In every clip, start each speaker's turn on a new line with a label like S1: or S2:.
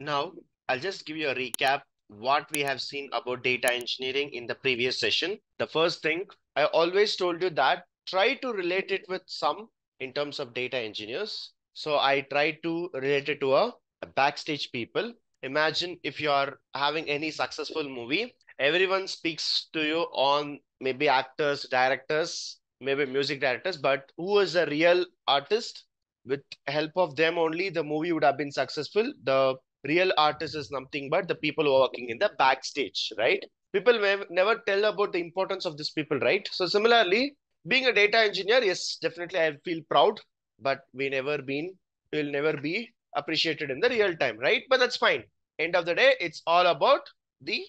S1: Now, I'll just give you a recap what we have seen about data engineering in the previous session. The first thing, I always told you that try to relate it with some in terms of data engineers. So I try to relate it to a, a backstage people. Imagine if you are having any successful movie, everyone speaks to you on maybe actors, directors, maybe music directors, but who is a real artist? With help of them only, the movie would have been successful. The real artist is nothing but the people who are working in the backstage, right? People may never tell about the importance of these people, right? So similarly, being a data engineer, yes, definitely I feel proud, but we never been, will never be appreciated in the real time, right? But that's fine. End of the day, it's all about the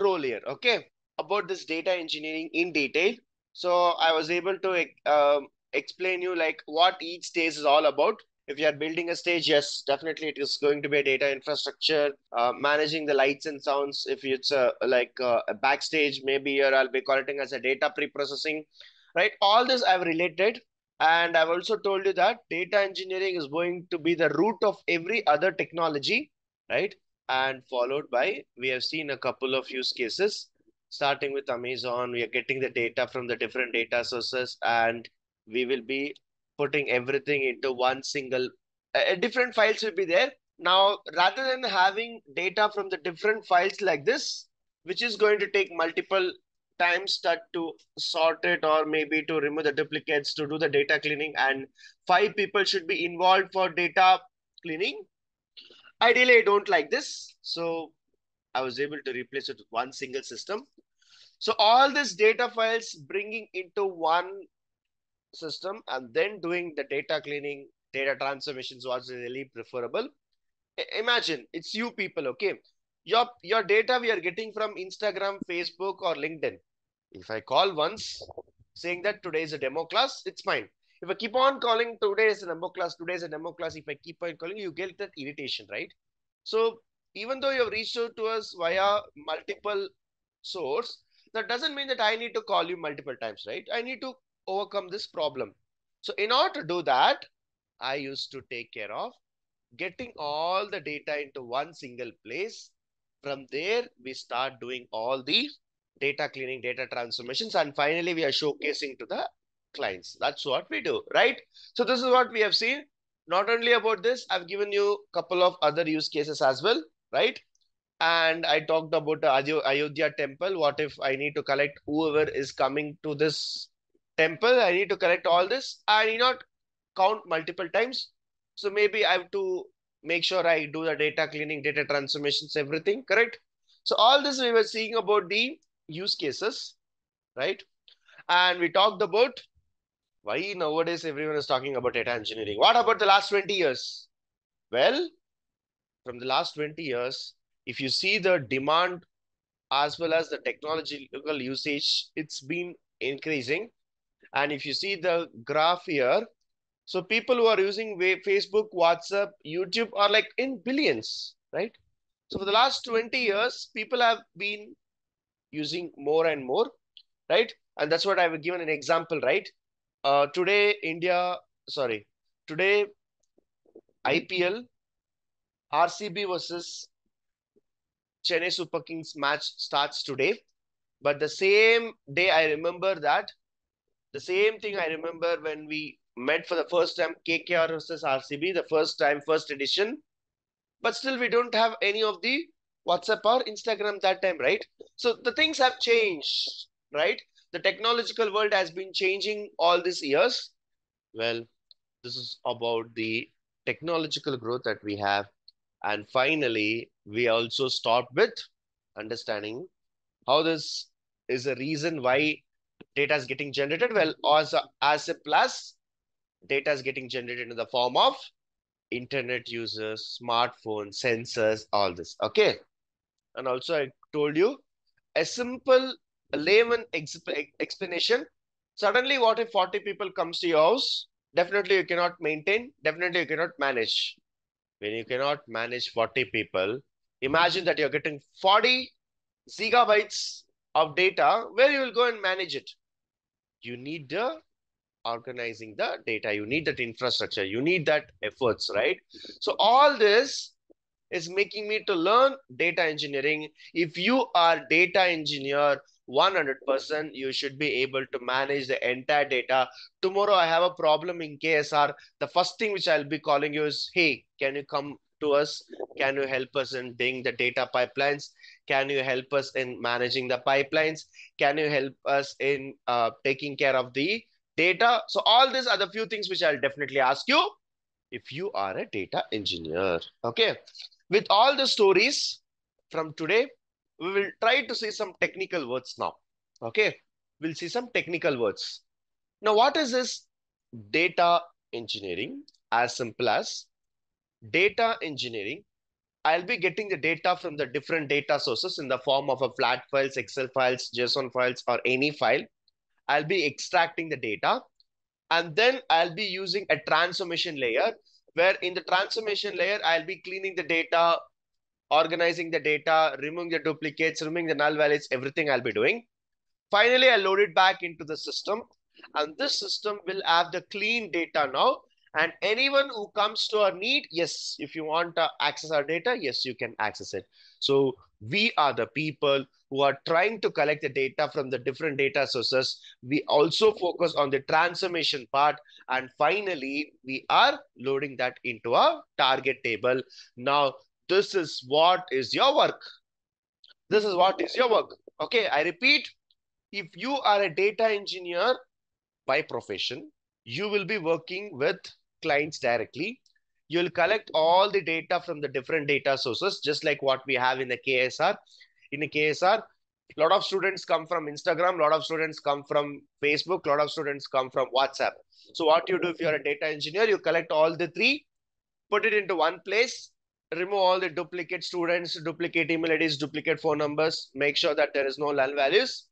S1: role here, okay? About this data engineering in detail. So I was able to um, explain you like what each stage is all about if you are building a stage, yes, definitely it is going to be a data infrastructure, uh, managing the lights and sounds. If it's a, like a, a backstage, maybe here I'll be calling it as a data pre-processing, right? All this I've related. And I've also told you that data engineering is going to be the root of every other technology, right? And followed by, we have seen a couple of use cases, starting with Amazon. We are getting the data from the different data sources and we will be putting everything into one single, uh, different files will be there. Now, rather than having data from the different files like this, which is going to take multiple times that to sort it or maybe to remove the duplicates to do the data cleaning and five people should be involved for data cleaning. Ideally, I don't like this. So I was able to replace it with one single system. So all these data files bringing into one system and then doing the data cleaning, data transformations was really preferable. Imagine it's you people, okay? Your, your data we are getting from Instagram, Facebook or LinkedIn. If I call once saying that today is a demo class, it's fine. If I keep on calling today is a demo class, today is a demo class, if I keep on calling, you get that irritation, right? So even though you have reached out to us via multiple source, that doesn't mean that I need to call you multiple times, right? I need to overcome this problem. So in order to do that, I used to take care of getting all the data into one single place. From there, we start doing all the data cleaning, data transformations, and finally we are showcasing to the clients. That's what we do, right? So this is what we have seen. Not only about this, I've given you a couple of other use cases as well, right? And I talked about the Ayodhya temple. What if I need to collect whoever is coming to this temple. I need to collect all this. I need not count multiple times. So maybe I have to make sure I do the data cleaning, data transformations, everything, correct? So all this we were seeing about the use cases, right? And we talked about why nowadays everyone is talking about data engineering. What about the last 20 years? Well, from the last 20 years, if you see the demand as well as the technological usage, it's been increasing. And if you see the graph here, so people who are using Facebook, WhatsApp, YouTube are like in billions, right? So for the last 20 years, people have been using more and more, right? And that's what I've given an example, right? Uh, today, India, sorry, today, IPL, RCB versus Chennai Super Kings match starts today. But the same day, I remember that the same thing I remember when we met for the first time, KKR versus RCB, the first time, first edition. But still, we don't have any of the WhatsApp or Instagram that time, right? So the things have changed, right? The technological world has been changing all these years. Well, this is about the technological growth that we have. And finally, we also start with understanding how this is a reason why data is getting generated. Well, mm-hmm. as a, as a plus, data is getting generated in the form of internet users, smartphones, sensors, all this. Okay. And also I told you a simple layman exp explanation. Suddenly, what if 40 people comes to your house? Definitely you cannot maintain. Definitely you cannot manage. When you cannot manage 40 people, imagine that you're getting 40 gigabytes of data, where you will go and manage it? You need the organizing the data. You need that infrastructure. You need that efforts, right? So all this is making me to learn data engineering. If you are data engineer 100%, you should be able to manage the entire data. Tomorrow I have a problem in KSR. The first thing which I'll be calling you is, hey, can you come to us? Can you help us in doing the data pipelines? Can you help us in managing the pipelines? Can you help us in uh, taking care of the data? So all these are the few things which I'll definitely ask you if you are a data engineer. Okay. With all the stories from today, we will try to see some technical words now. Okay. We'll see some technical words. Now, what is this data engineering? As simple as data engineering. I'll be getting the data from the different data sources in the form of a flat files, Excel files, JSON files, or any file. I'll be extracting the data and then I'll be using a transformation layer where in the transformation layer, I'll be cleaning the data, organizing the data, removing the duplicates, removing the null values, everything I'll be doing. Finally, I load it back into the system and this system will have the clean data now. And anyone who comes to our need, yes, if you want to access our data, yes, you can access it. So we are the people who are trying to collect the data from the different data sources. We also focus on the transformation part. And finally, we are loading that into a target table. Now, this is what is your work. This is what is your work. Okay, I repeat, if you are a data engineer by profession, you will be working with clients directly. You'll collect all the data from the different data sources, just like what we have in the KSR. In the KSR, a lot of students come from Instagram, a lot of students come from Facebook, a lot of students come from WhatsApp. So what you do if you're a data engineer, you collect all the three, put it into one place, remove all the duplicate students, duplicate email IDs, duplicate phone numbers, make sure that there is no null values.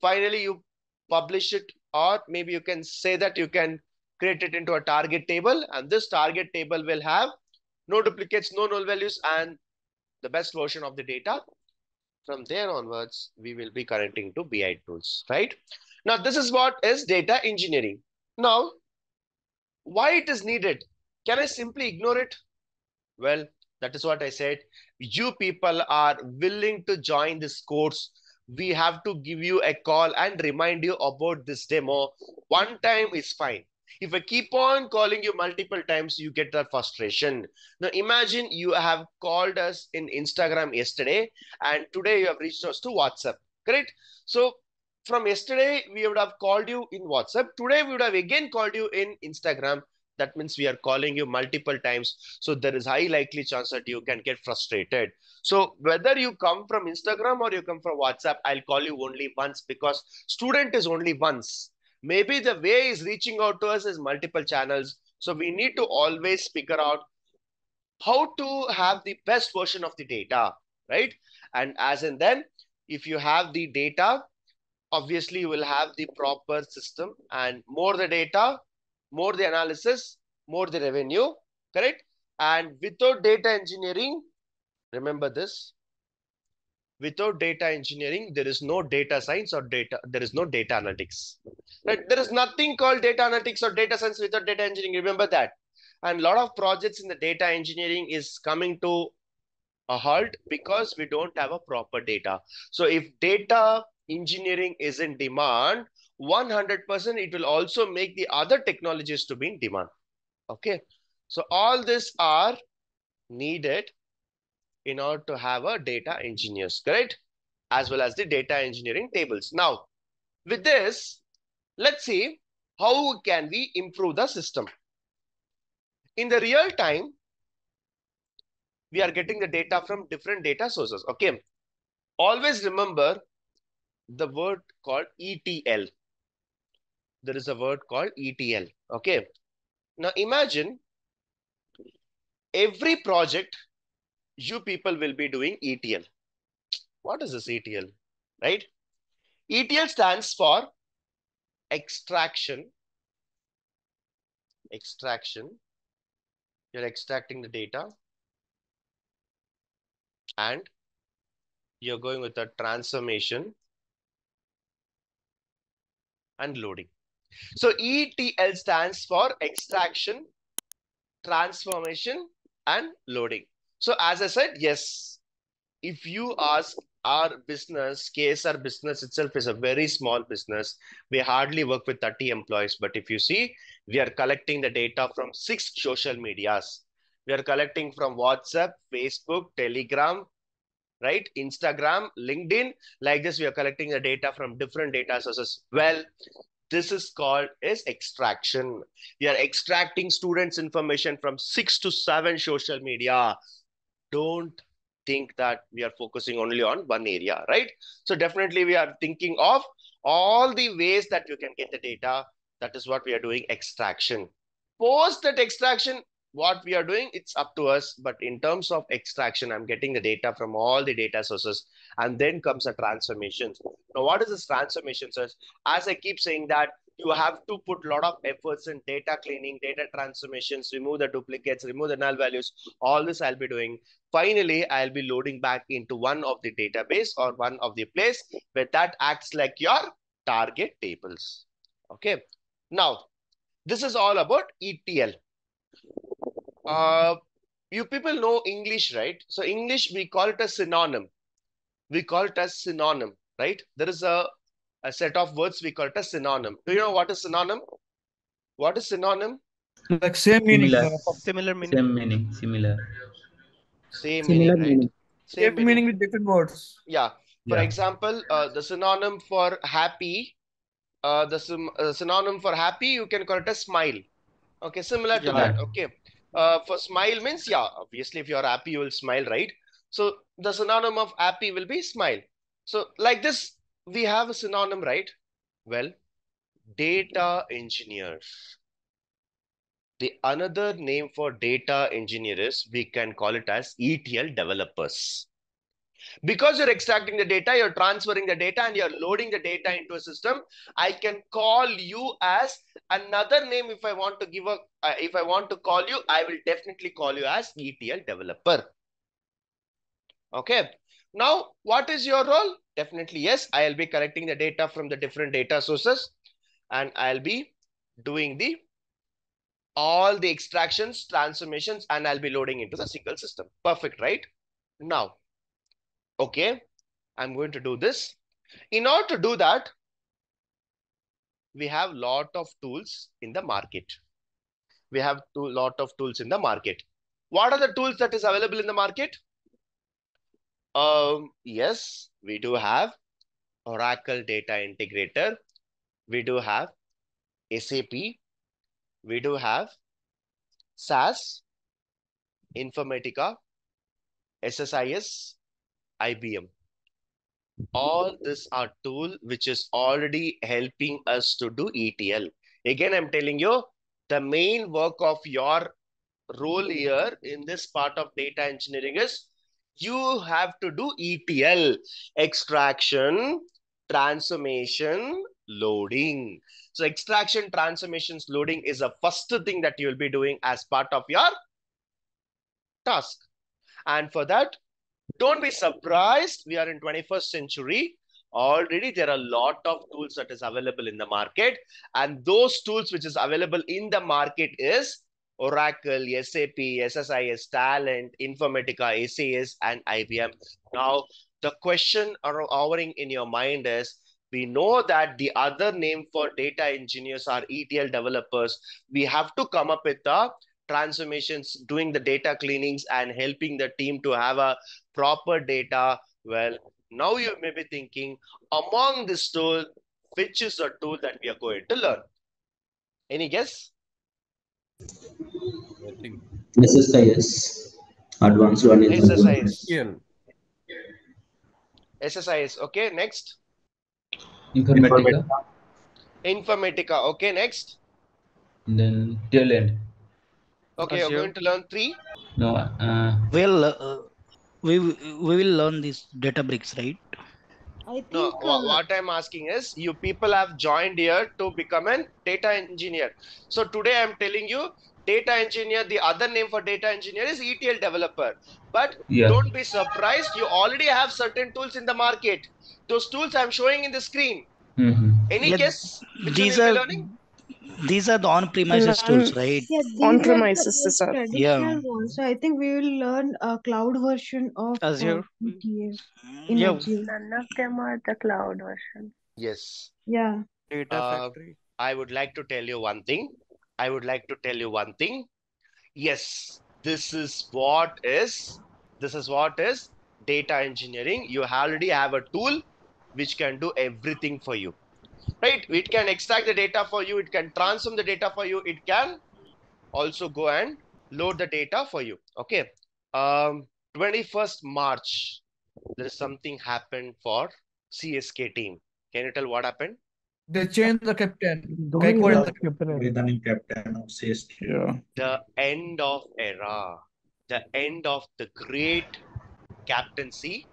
S1: Finally, you publish it or maybe you can say that you can create it into a target table and this target table will have no duplicates, no null values and the best version of the data. From there onwards, we will be connecting to BI tools, right? Now, this is what is data engineering. Now, why it is needed? Can I simply ignore it? Well, that is what I said. You people are willing to join this course we have to give you a call and remind you about this demo. One time is fine. If I keep on calling you multiple times, you get that frustration. Now imagine you have called us in Instagram yesterday and today you have reached us to WhatsApp, correct? So from yesterday, we would have called you in WhatsApp. Today, we would have again called you in Instagram. That means we are calling you multiple times. So there is high likely chance that you can get frustrated. So whether you come from Instagram or you come from WhatsApp, I'll call you only once because student is only once. Maybe the way is reaching out to us is multiple channels. So we need to always figure out how to have the best version of the data, right? And as in then, if you have the data, obviously you will have the proper system and more the data, more the analysis, more the revenue, correct? And without data engineering, Remember this. Without data engineering, there is no data science or data, there is no data analytics. Right? There is nothing called data analytics or data science without data engineering. Remember that. And a lot of projects in the data engineering is coming to a halt because we don't have a proper data. So if data engineering is in demand, 100% it will also make the other technologies to be in demand. Okay. So all these are needed in order to have a data engineers, correct? As well as the data engineering tables. Now, with this, let's see how can we improve the system. In the real time, we are getting the data from different data sources. Okay. Always remember the word called ETL. There is a word called ETL. Okay. Now imagine every project you people will be doing ETL. What is this ETL? Right? ETL stands for extraction. Extraction. You're extracting the data. And you're going with a transformation and loading. So ETL stands for extraction, transformation, and loading. So as I said, yes, if you ask our business, KSR business itself is a very small business. We hardly work with 30 employees. But if you see, we are collecting the data from six social medias. We are collecting from WhatsApp, Facebook, Telegram, right? Instagram, LinkedIn. Like this, we are collecting the data from different data sources. Well, this is called is extraction. We are extracting students' information from six to seven social media. Don't think that we are focusing only on one area, right? So definitely we are thinking of all the ways that you can get the data. That is what we are doing extraction. Post that extraction, what we are doing, it's up to us. But in terms of extraction, I'm getting the data from all the data sources and then comes a transformation. Now, what is this transformation? As I keep saying that you have to put a lot of efforts in data cleaning, data transformations, remove the duplicates, remove the null values. All this I'll be doing. Finally, I'll be loading back into one of the database or one of the place where that acts like your target tables. Okay. Now, this is all about ETL. Uh, you people know English, right? So English, we call it a synonym. We call it as synonym, right? There is a a set of words we call it a synonym. Do you know what is synonym? What is synonym?
S2: Like same meaning.
S3: Similar.
S4: Similar meaning.
S3: Same meaning, similar.
S1: Same
S5: Similar
S1: meaning, right?
S5: meaning.
S2: Same meaning with different words.
S1: Yeah. For
S3: Yeah.
S1: example, uh, the synonym for happy, uh, the sym uh, synonym for happy, you can call it a smile. Okay, similar to
S4: Yeah.
S1: that. Okay. Uh, for smile means, yeah, obviously, if you're happy, you will smile, right? So the synonym of happy will be smile. So like this, we have a synonym, right? Well, data engineers. The another name for data engineer is we can call it as ETL developers. Because you're extracting the data, you're transferring the data, and you're loading the data into a system. I can call you as another name if I want to give a. Uh, if I want to call you, I will definitely call you as ETL developer. Okay. Now, what is your role? Definitely yes. I'll be collecting the data from the different data sources, and I'll be doing the all the extractions, transformations, and I'll be loading into the single system. Perfect, right? Now, okay, I'm going to do this. In order to do that, we have lot of tools in the market. We have a lot of tools in the market. What are the tools that is available in the market? Um, yes, we do have Oracle Data Integrator. We do have SAP. We do have SAS, Informatica, SSIS, IBM. All these are tool which is already helping us to do ETL. Again, I'm telling you, the main work of your role here in this part of data engineering is you have to do ETL, extraction, transformation, loading. So extraction, transformations, loading is the first thing that you will be doing as part of your task. And for that, don't be surprised. We are in 21st century. Already there are a lot of tools that is available in the market. And those tools which is available in the market is Oracle, SAP, SSIS, Talend, Informatica, SAS, and IBM. Now, the question hovering in your mind is, we know that the other name for data engineers are ETL developers. We have to come up with the transformations, doing the data cleanings and helping the team to have a proper data. Well, now you may be thinking, among this tool, which is the tool that we are going to learn? Any guess?
S5: SSIS. Advanced one is
S1: SSIS.
S2: ETL.
S1: SSIS. Okay, next.
S3: Informatica,
S1: Informatica. Okay, next.
S3: then Talend.
S1: Okay, you're going to learn three.
S3: No, uh,
S6: Well, uh, we we will learn this Databricks right?
S7: I think
S1: No,
S7: uh,
S1: what I'm asking is, you people have joined here to become a data engineer. So today I'm telling you, data engineer, the other name for data engineer is ETL developer. But
S3: yeah,
S1: don't be surprised, you already have certain tools in the market. Those tools I'm showing in the screen.
S3: hmm
S1: Any
S6: Yeah,
S1: guess
S6: These are
S1: learning?
S6: These are the on-premises tools, right?
S5: Yeah, these
S4: on
S5: are the
S4: premises,
S5: most
S4: sir.
S6: Yeah.
S5: traditional ones. So I think we will learn a cloud version of uh,
S6: Azure.
S5: ETL in
S6: Yeah.
S5: Azure.
S4: None of them are the cloud version.
S1: Yes.
S5: Yeah.
S2: Data
S1: Uh,
S2: factory.
S1: I would like to tell you one thing. I would like to tell you one thing. Yes, this is what is this is what is data engineering. You already have a tool which can do everything for you. Right? It can extract the data for you, it can transform the data for you, it can also go and load the data for you. Okay. Um 21st March, there is something happened for CSK team. Can you tell what happened?
S2: They changed the captain.
S7: Dhoni
S2: Gaikwad
S7: was
S2: is the captain.
S7: the running captain of CSK.
S2: Yeah.
S1: the end of era, the end of the great captaincy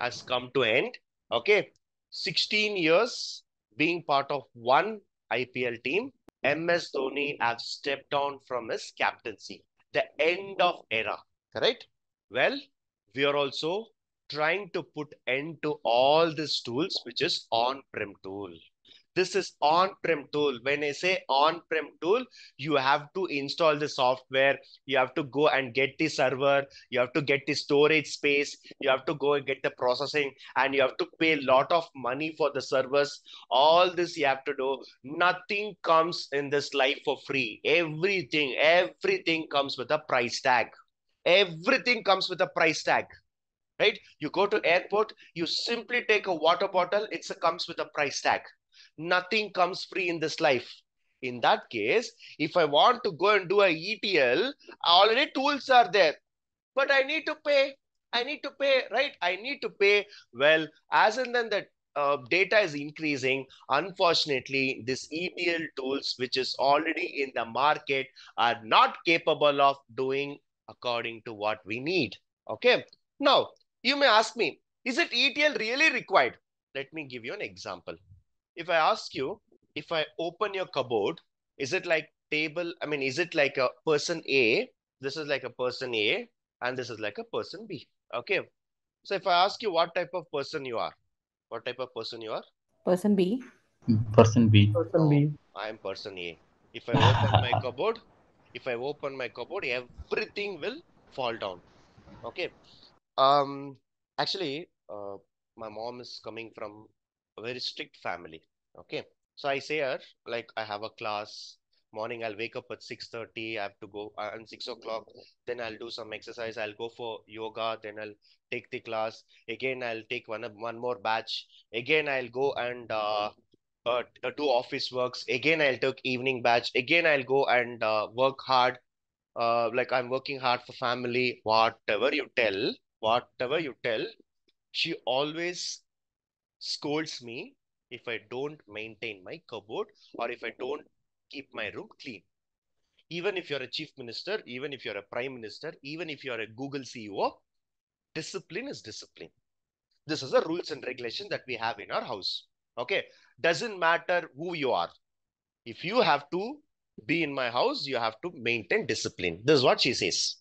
S1: has come to end. Okay, 16 years being part of one IPL team, MS Dhoni have stepped down from his captaincy. The end of era, correct? Well, we are also trying to put end to all these tools, which is on-prem tool. This is on-prem tool. When I say on-prem tool, you have to install the software you have to go and get the server you have to get the storage space you have to go and get the processing and you have to pay a lot of money for the servers. All this you have to do. Nothing comes in this life for free. Everything everything comes with a price tag. Everything comes with a price tag right? You go to airport you simply take a water bottle it comes with a price tag nothing comes free in this life in that case, if I want to go and do a ETL, already tools are there, but I need to pay. I need to pay, right? I need to pay. Well, as and then the uh, data is increasing, unfortunately, this ETL tools, which is already in the market, are not capable of doing according to what we need. Okay. Now, you may ask me, is it ETL really required? Let me give you an example. If I ask you, if I open your cupboard, is it like table? I mean, is it like a person A? This is like a person A, and this is like a person B. Okay. So if I ask you what type of person you are, what type of person you are?
S8: Person B.
S3: Person B.
S7: Person B.
S1: I am person A. If I open my cupboard, if I open my cupboard, everything will fall down. Okay. Um. Actually, uh, my mom is coming from a very strict family. Okay. So I say her like I have a class morning. I'll wake up at six thirty. I have to go and six o'clock. Then I'll do some exercise. I'll go for yoga. Then I'll take the class. Again, I'll take one one more batch. Again, I'll go and uh, uh, do office works. Again, I'll take evening batch. Again, I'll go and uh, work hard. Uh, like I'm working hard for family. Whatever you tell, whatever you tell, she always scolds me if I don't maintain my cupboard or if I don't keep my room clean. Even if you're a chief minister, even if you're a prime minister, even if you're a Google CEO, discipline is discipline. This is the rules and regulation that we have in our house. Okay. Doesn't matter who you are. If you have to be in my house, you have to maintain discipline. This is what she says.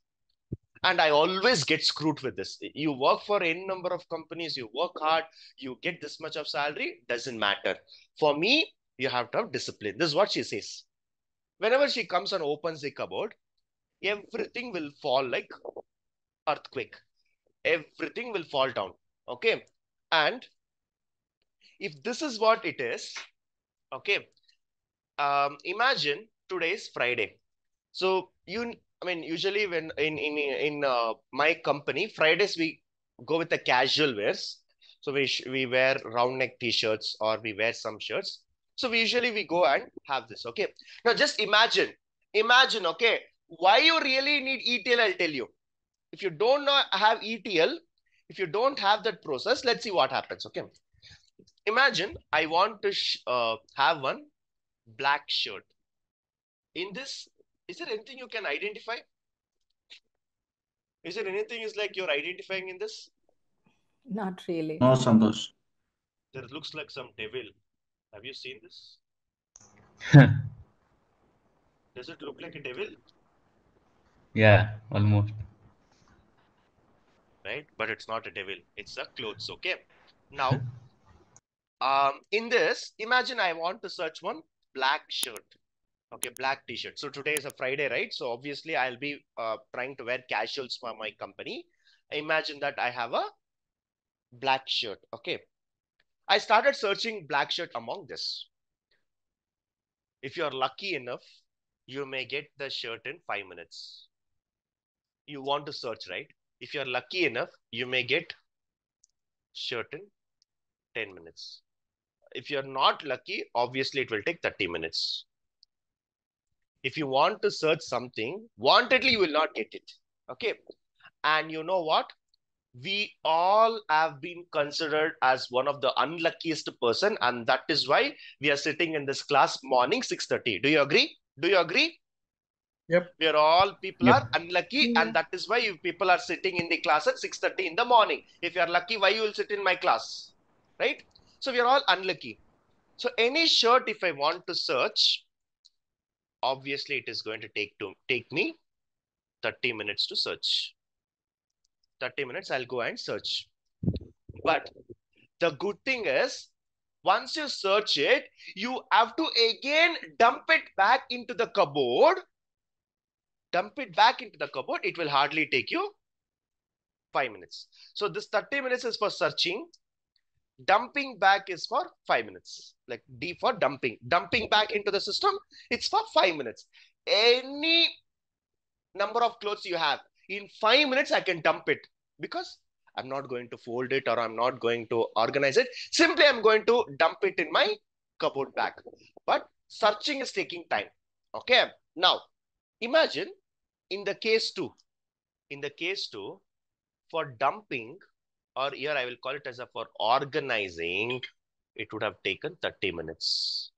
S1: And I always get screwed with this. You work for any number of companies, you work hard, you get this much of salary, doesn't matter. For me, you have to have discipline. This is what she says. Whenever she comes and opens the cupboard, everything will fall like earthquake. Everything will fall down. Okay. And if this is what it is, okay, um, imagine today is Friday. So you, I mean, usually when in in in uh, my company, Fridays we go with the casual wears. So we we wear round neck t-shirts or we wear some shirts. So we usually we go and have this. Okay. Now just imagine, imagine. Okay, why you really need ETL? I'll tell you. If you don't have ETL, if you don't have that process, let's see what happens. Okay. Imagine I want to uh, have one black shirt. In this, is there anything you can identify? Is there anything is like you're identifying in this?
S8: Not really.
S7: No, Santhosh.
S1: There looks like some devil. Have you seen this? Does it look like a devil?
S3: yeah, almost.
S1: Right? But it's not a devil. It's a clothes. Okay. Now, um, in this, imagine I want to search one black shirt. Okay, black t-shirt. So today is a Friday, right? So obviously I'll be uh, trying to wear casuals for my company. Imagine that I have a black shirt. Okay. I started searching black shirt among this. If you're lucky enough, you may get the shirt in five minutes. You want to search, right? If you're lucky enough, you may get shirt in 10 minutes. If you're not lucky, obviously it will take 30 minutes. If you want to search something, wantedly you will not get it. Okay. And you know what? We all have been considered as one of the unluckiest person. And that is why we are sitting in this class morning 6.30. Do you agree? Do you agree?
S2: Yep.
S1: We are all people
S3: Yep.
S1: are unlucky.
S5: Yeah.
S1: And that is why you people are sitting in the class at 6.30 in the morning. If you are lucky, why you will sit in my class? Right? So we are all unlucky. So any shirt, if I want to search, obviously it is going to take to take me 30 minutes to search. 30 minutes i'll go and search. But the good thing is once you search it you have to again dump it back into the cupboard. Dump it back into the cupboard it will hardly take you 5 minutes. So this 30 minutes is for searching dumping back is for 5 minutes like d for dumping dumping back into the system it's for five minutes. Any number of clothes you have, in five minutes, I can dump it because I'm not going to fold it or I'm not going to organize it. Simply, I'm going to dump it in my cupboard bag. But searching is taking time. Okay. Now, imagine in the case two, in the case two, for dumping, or here I will call it as a for organizing, it would have taken 30 minutes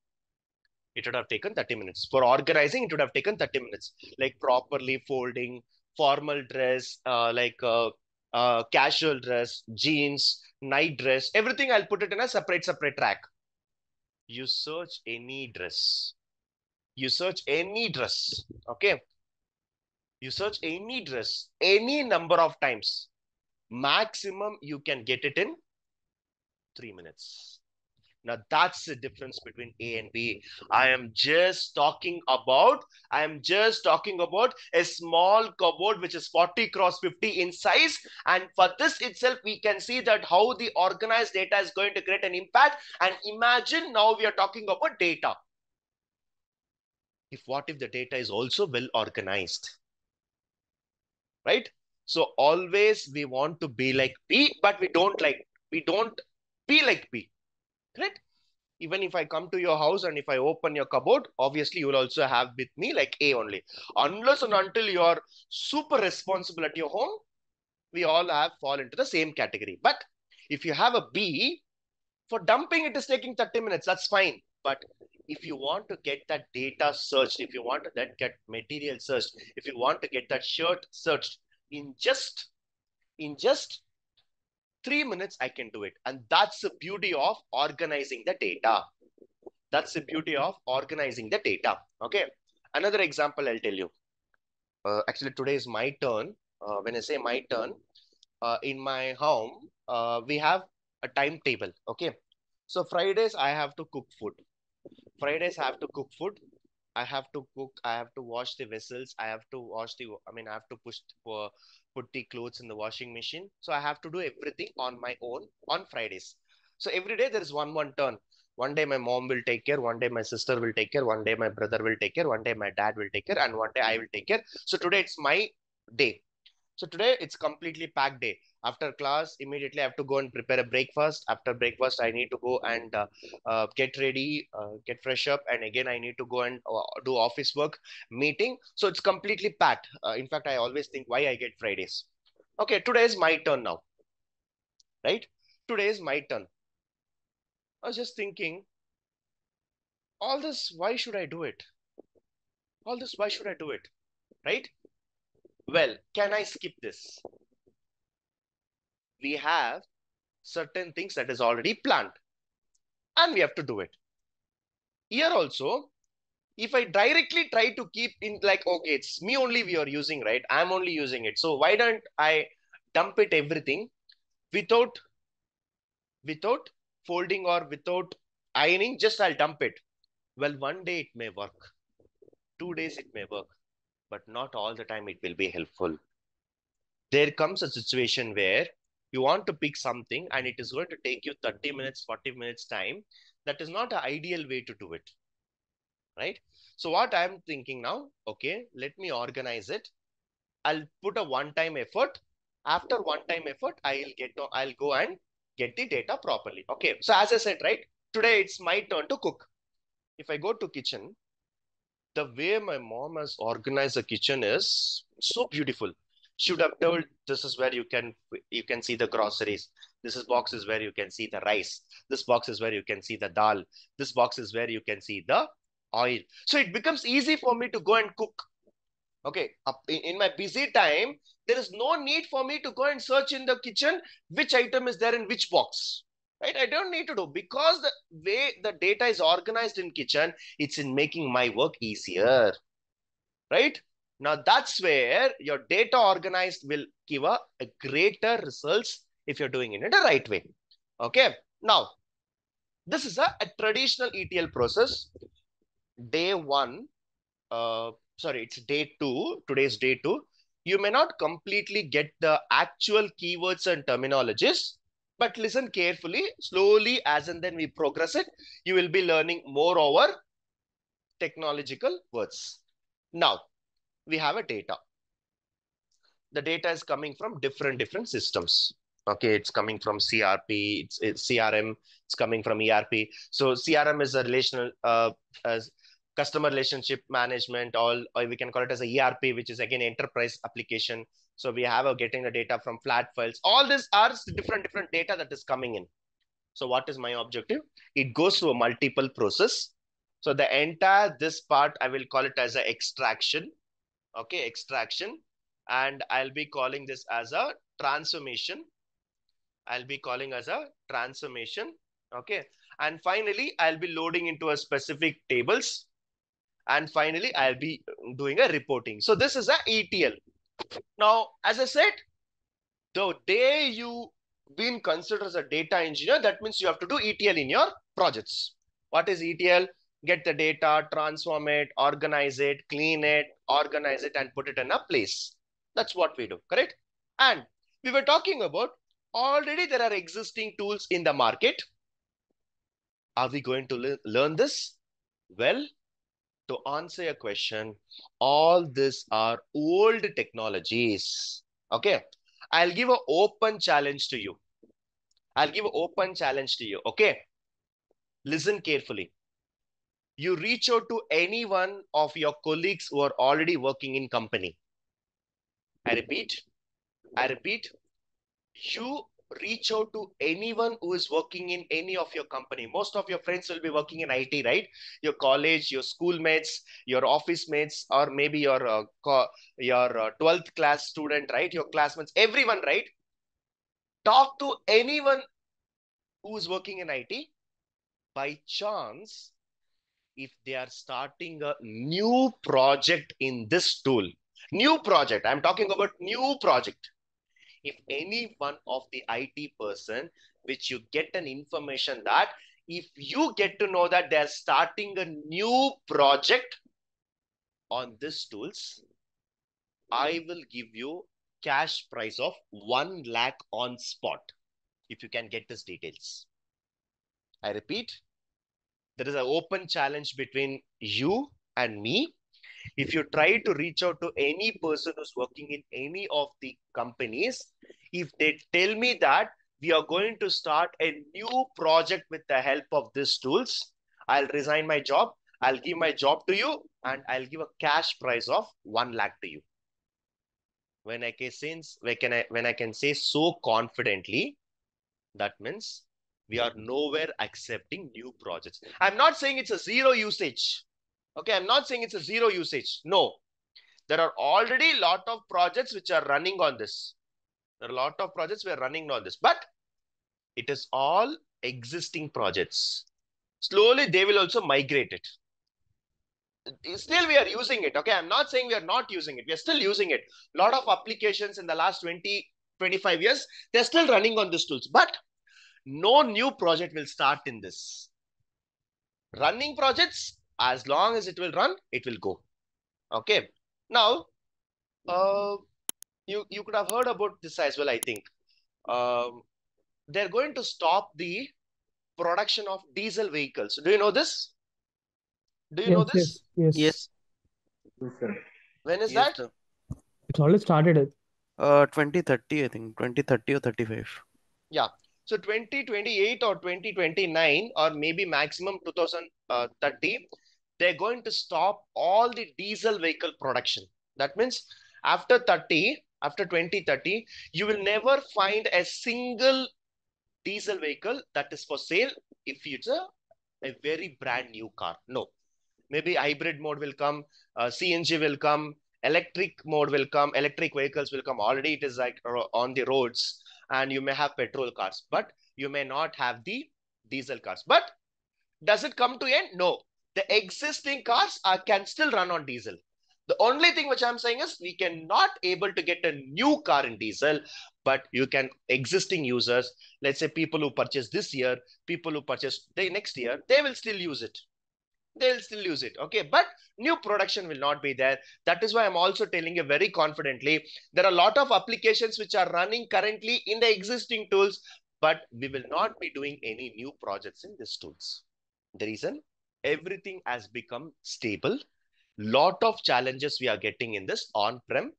S1: it would have taken 30 minutes. For organizing, it would have taken 30 minutes. Like properly folding, formal dress, uh, like uh, uh, casual dress, jeans, night dress, everything I'll put it in a separate, separate track. You search any dress. You search any dress. Okay. You search any dress, any number of times. Maximum you can get it in three minutes. Now that's the difference between A and B. I am just talking about, I am just talking about a small cupboard which is 40 cross 50 in size. And for this itself, we can see that how the organized data is going to create an impact. And imagine now we are talking about data. If what if the data is also well organized? Right? So always we want to be like B, but we don't like, we don't be like B. Correct? Even if I come to your house and if I open your cupboard, obviously you will also have with me like A only. Unless and until you are super responsible at your home, we all have fall into the same category. But if you have a B, for dumping it is taking 30 minutes, that's fine. But if you want to get that data searched, if you want to that get material searched, if you want to get that shirt searched in just in just three minutes, I can do it. And that's the beauty of organizing the data. That's the beauty of organizing the data. Okay. Another example I'll tell you. Uh, actually, today is my turn. Uh, when I say my turn, uh, in my home, uh, we have a timetable. Okay. So Fridays, I have to cook food. Fridays, I have to cook food. I have to cook. I have to wash the vessels. I have to wash the. I mean, I have to push uh, put the clothes in the washing machine. So I have to do everything on my own on Fridays. So every day there is one one turn. One day my mom will take care. One day my sister will take care. One day my brother will take care. One day my dad will take care, and one day I will take care. So today it's my day. So today it's completely packed day. After class, immediately I have to go and prepare a breakfast. After breakfast, I need to go and uh, uh, get ready, uh, get fresh up, and again I need to go and uh, do office work, meeting. So it's completely packed. Uh, in fact, I always think why I get Fridays. Okay, today is my turn now. Right? Today is my turn. I was just thinking, all this, why should I do it? All this, why should I do it? Right? Well, can I skip this? We have certain things that is already planned and we have to do it. Here also, if I directly try to keep in like, okay, it's me only we are using, right? I'm only using it. So why don't I dump it everything without, without folding or without ironing, just I'll dump it. Well, one day it may work. two days it may work, but not all the time it will be helpful. There comes a situation where you want to pick something and it is going to take you 30 minutes, 40 minutes time. That is not an ideal way to do it. Right? So what I'm thinking now, okay, let me organize it. I'll put a one-time effort. After one-time effort, I'll get to, I'll go and get the data properly. Okay. So as I said, right, today it's my turn to cook. If I go to kitchen, the way my mom has organized the kitchen is so beautiful. Should have told this is where you can you can see the groceries. This is box is where you can see the rice. This box is where you can see the dal. This box is where you can see the oil. So it becomes easy for me to go and cook. Okay, in my busy time, there is no need for me to go and search in the kitchen which item is there in which box. Right? I don't need to do because the way the data is organized in kitchen, it's in making my work easier. Right? Now that's where your data organized will give a, a greater results if you're doing it in the right way. Okay. Now, this is a, a traditional ETL process. Day one, uh, sorry, it's day two. Today's day two. You may not completely get the actual keywords and terminologies, but listen carefully, slowly, as and then we progress it, you will be learning more over technological words. Now, we have a data. The data is coming from different, different systems. Okay, it's coming from CRP, it's, it's CRM, it's coming from ERP. So CRM is a relational, uh, as customer relationship management, all, or we can call it as a ERP, which is again enterprise application. So we have a getting the data from flat files. All these are different, different data that is coming in. So what is my objective? It goes through a multiple process. So the entire this part, I will call it as an extraction. Okay, extraction. And I'll be calling this as a transformation. I'll be calling as a transformation. Okay. And finally, I'll be loading into a specific tables. And finally, I'll be doing a reporting. So this is a ETL. Now, as I said, the day you been considered as a data engineer, that means you have to do ETL in your projects. What is ETL? Get the data, transform it, organize it, clean it, organize it, and put it in a place. That's what we do, correct? And we were talking about already there are existing tools in the market. Are we going to le learn this? Well, to answer your question, all these are old technologies. Okay. I'll give an open challenge to you. I'll give an open challenge to you. Okay. Listen carefully. You reach out to any one of your colleagues who are already working in company. I repeat. I repeat. You reach out to anyone who is working in any of your company. Most of your friends will be working in IT, right? Your college, your schoolmates, your office mates, or maybe your uh, your uh, 12th class student, right? Your classmates, everyone, right? Talk to anyone who is working in IT. By chance, if they are starting a new project in this tool, new project, I'm talking about new project if any one of the IT person, which you get an information that if you get to know that they're starting a new project on this tools, I will give you cash price of 1 lakh on spot if you can get these details. I repeat, there is an open challenge between you and me if you try to reach out to any person who's working in any of the companies, if they tell me that we are going to start a new project with the help of these tools, I'll resign my job. I'll give my job to you and I'll give a cash price of 1 lakh to you. When I can since when I when I can say so confidently, that means we are nowhere accepting new projects. I'm not saying it's a zero usage. Okay, I'm not saying it's a zero usage. No, there are already a lot of projects which are running on this. There are a lot of projects we are running on this, but it is all existing projects. Slowly, they will also migrate it. Still, we are using it. Okay, I'm not saying we are not using it. We are still using it. A lot of applications in the last 20, 25 years, they're still running on these tools, but no new project will start in this. Running projects, as long as it will run, it will go. Okay. Now, uh, you you could have heard about this as well. I think um, they're going to stop the production of diesel vehicles. Do you know this? Do you know this?
S9: yes, yes.
S6: Yes.
S1: When is
S6: Yes,
S1: that?
S6: sir.
S9: It's already started. it.
S10: Uh, 2030, I think. 2030 or 35.
S1: Yeah. So 2028 or 2029 or maybe maximum 2030, they're going to stop all the diesel vehicle production. That means after 30, after 2030, you will never find a single diesel vehicle that is for sale if it's a, a very brand new car. No. Maybe hybrid mode will come, uh, CNG will come, electric mode will come, electric vehicles will come. Already it is like on the roads and you may have petrol cars, but you may not have the diesel cars. But does it come to end? No. The existing cars are, can still run on diesel. The only thing which I'm saying is we cannot able to get a new car in diesel, but you can existing users, let's say people who purchase this year, people who purchase the next year, they will still use it. They'll still use it. Okay. But new production will not be there. That is why I'm also telling you very confidently. There are a lot of applications which are running currently in the existing tools, but we will not be doing any new projects in these tools. The reason everything has become stable. Lot of challenges we are getting in this on-prem.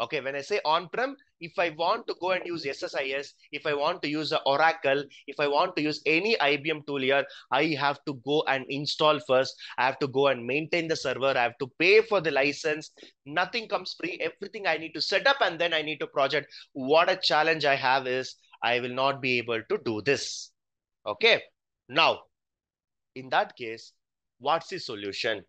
S1: Okay, when I say on-prem, if I want to go and use SSIS, if I want to use Oracle, if I want to use any IBM tool here, I have to go and install first. I have to go and maintain the server. I have to pay for the license. Nothing comes free. Everything I need to set up and then I need to project. What a challenge I have is I will not be able to do this. Okay. Now, in that case, what's the solution?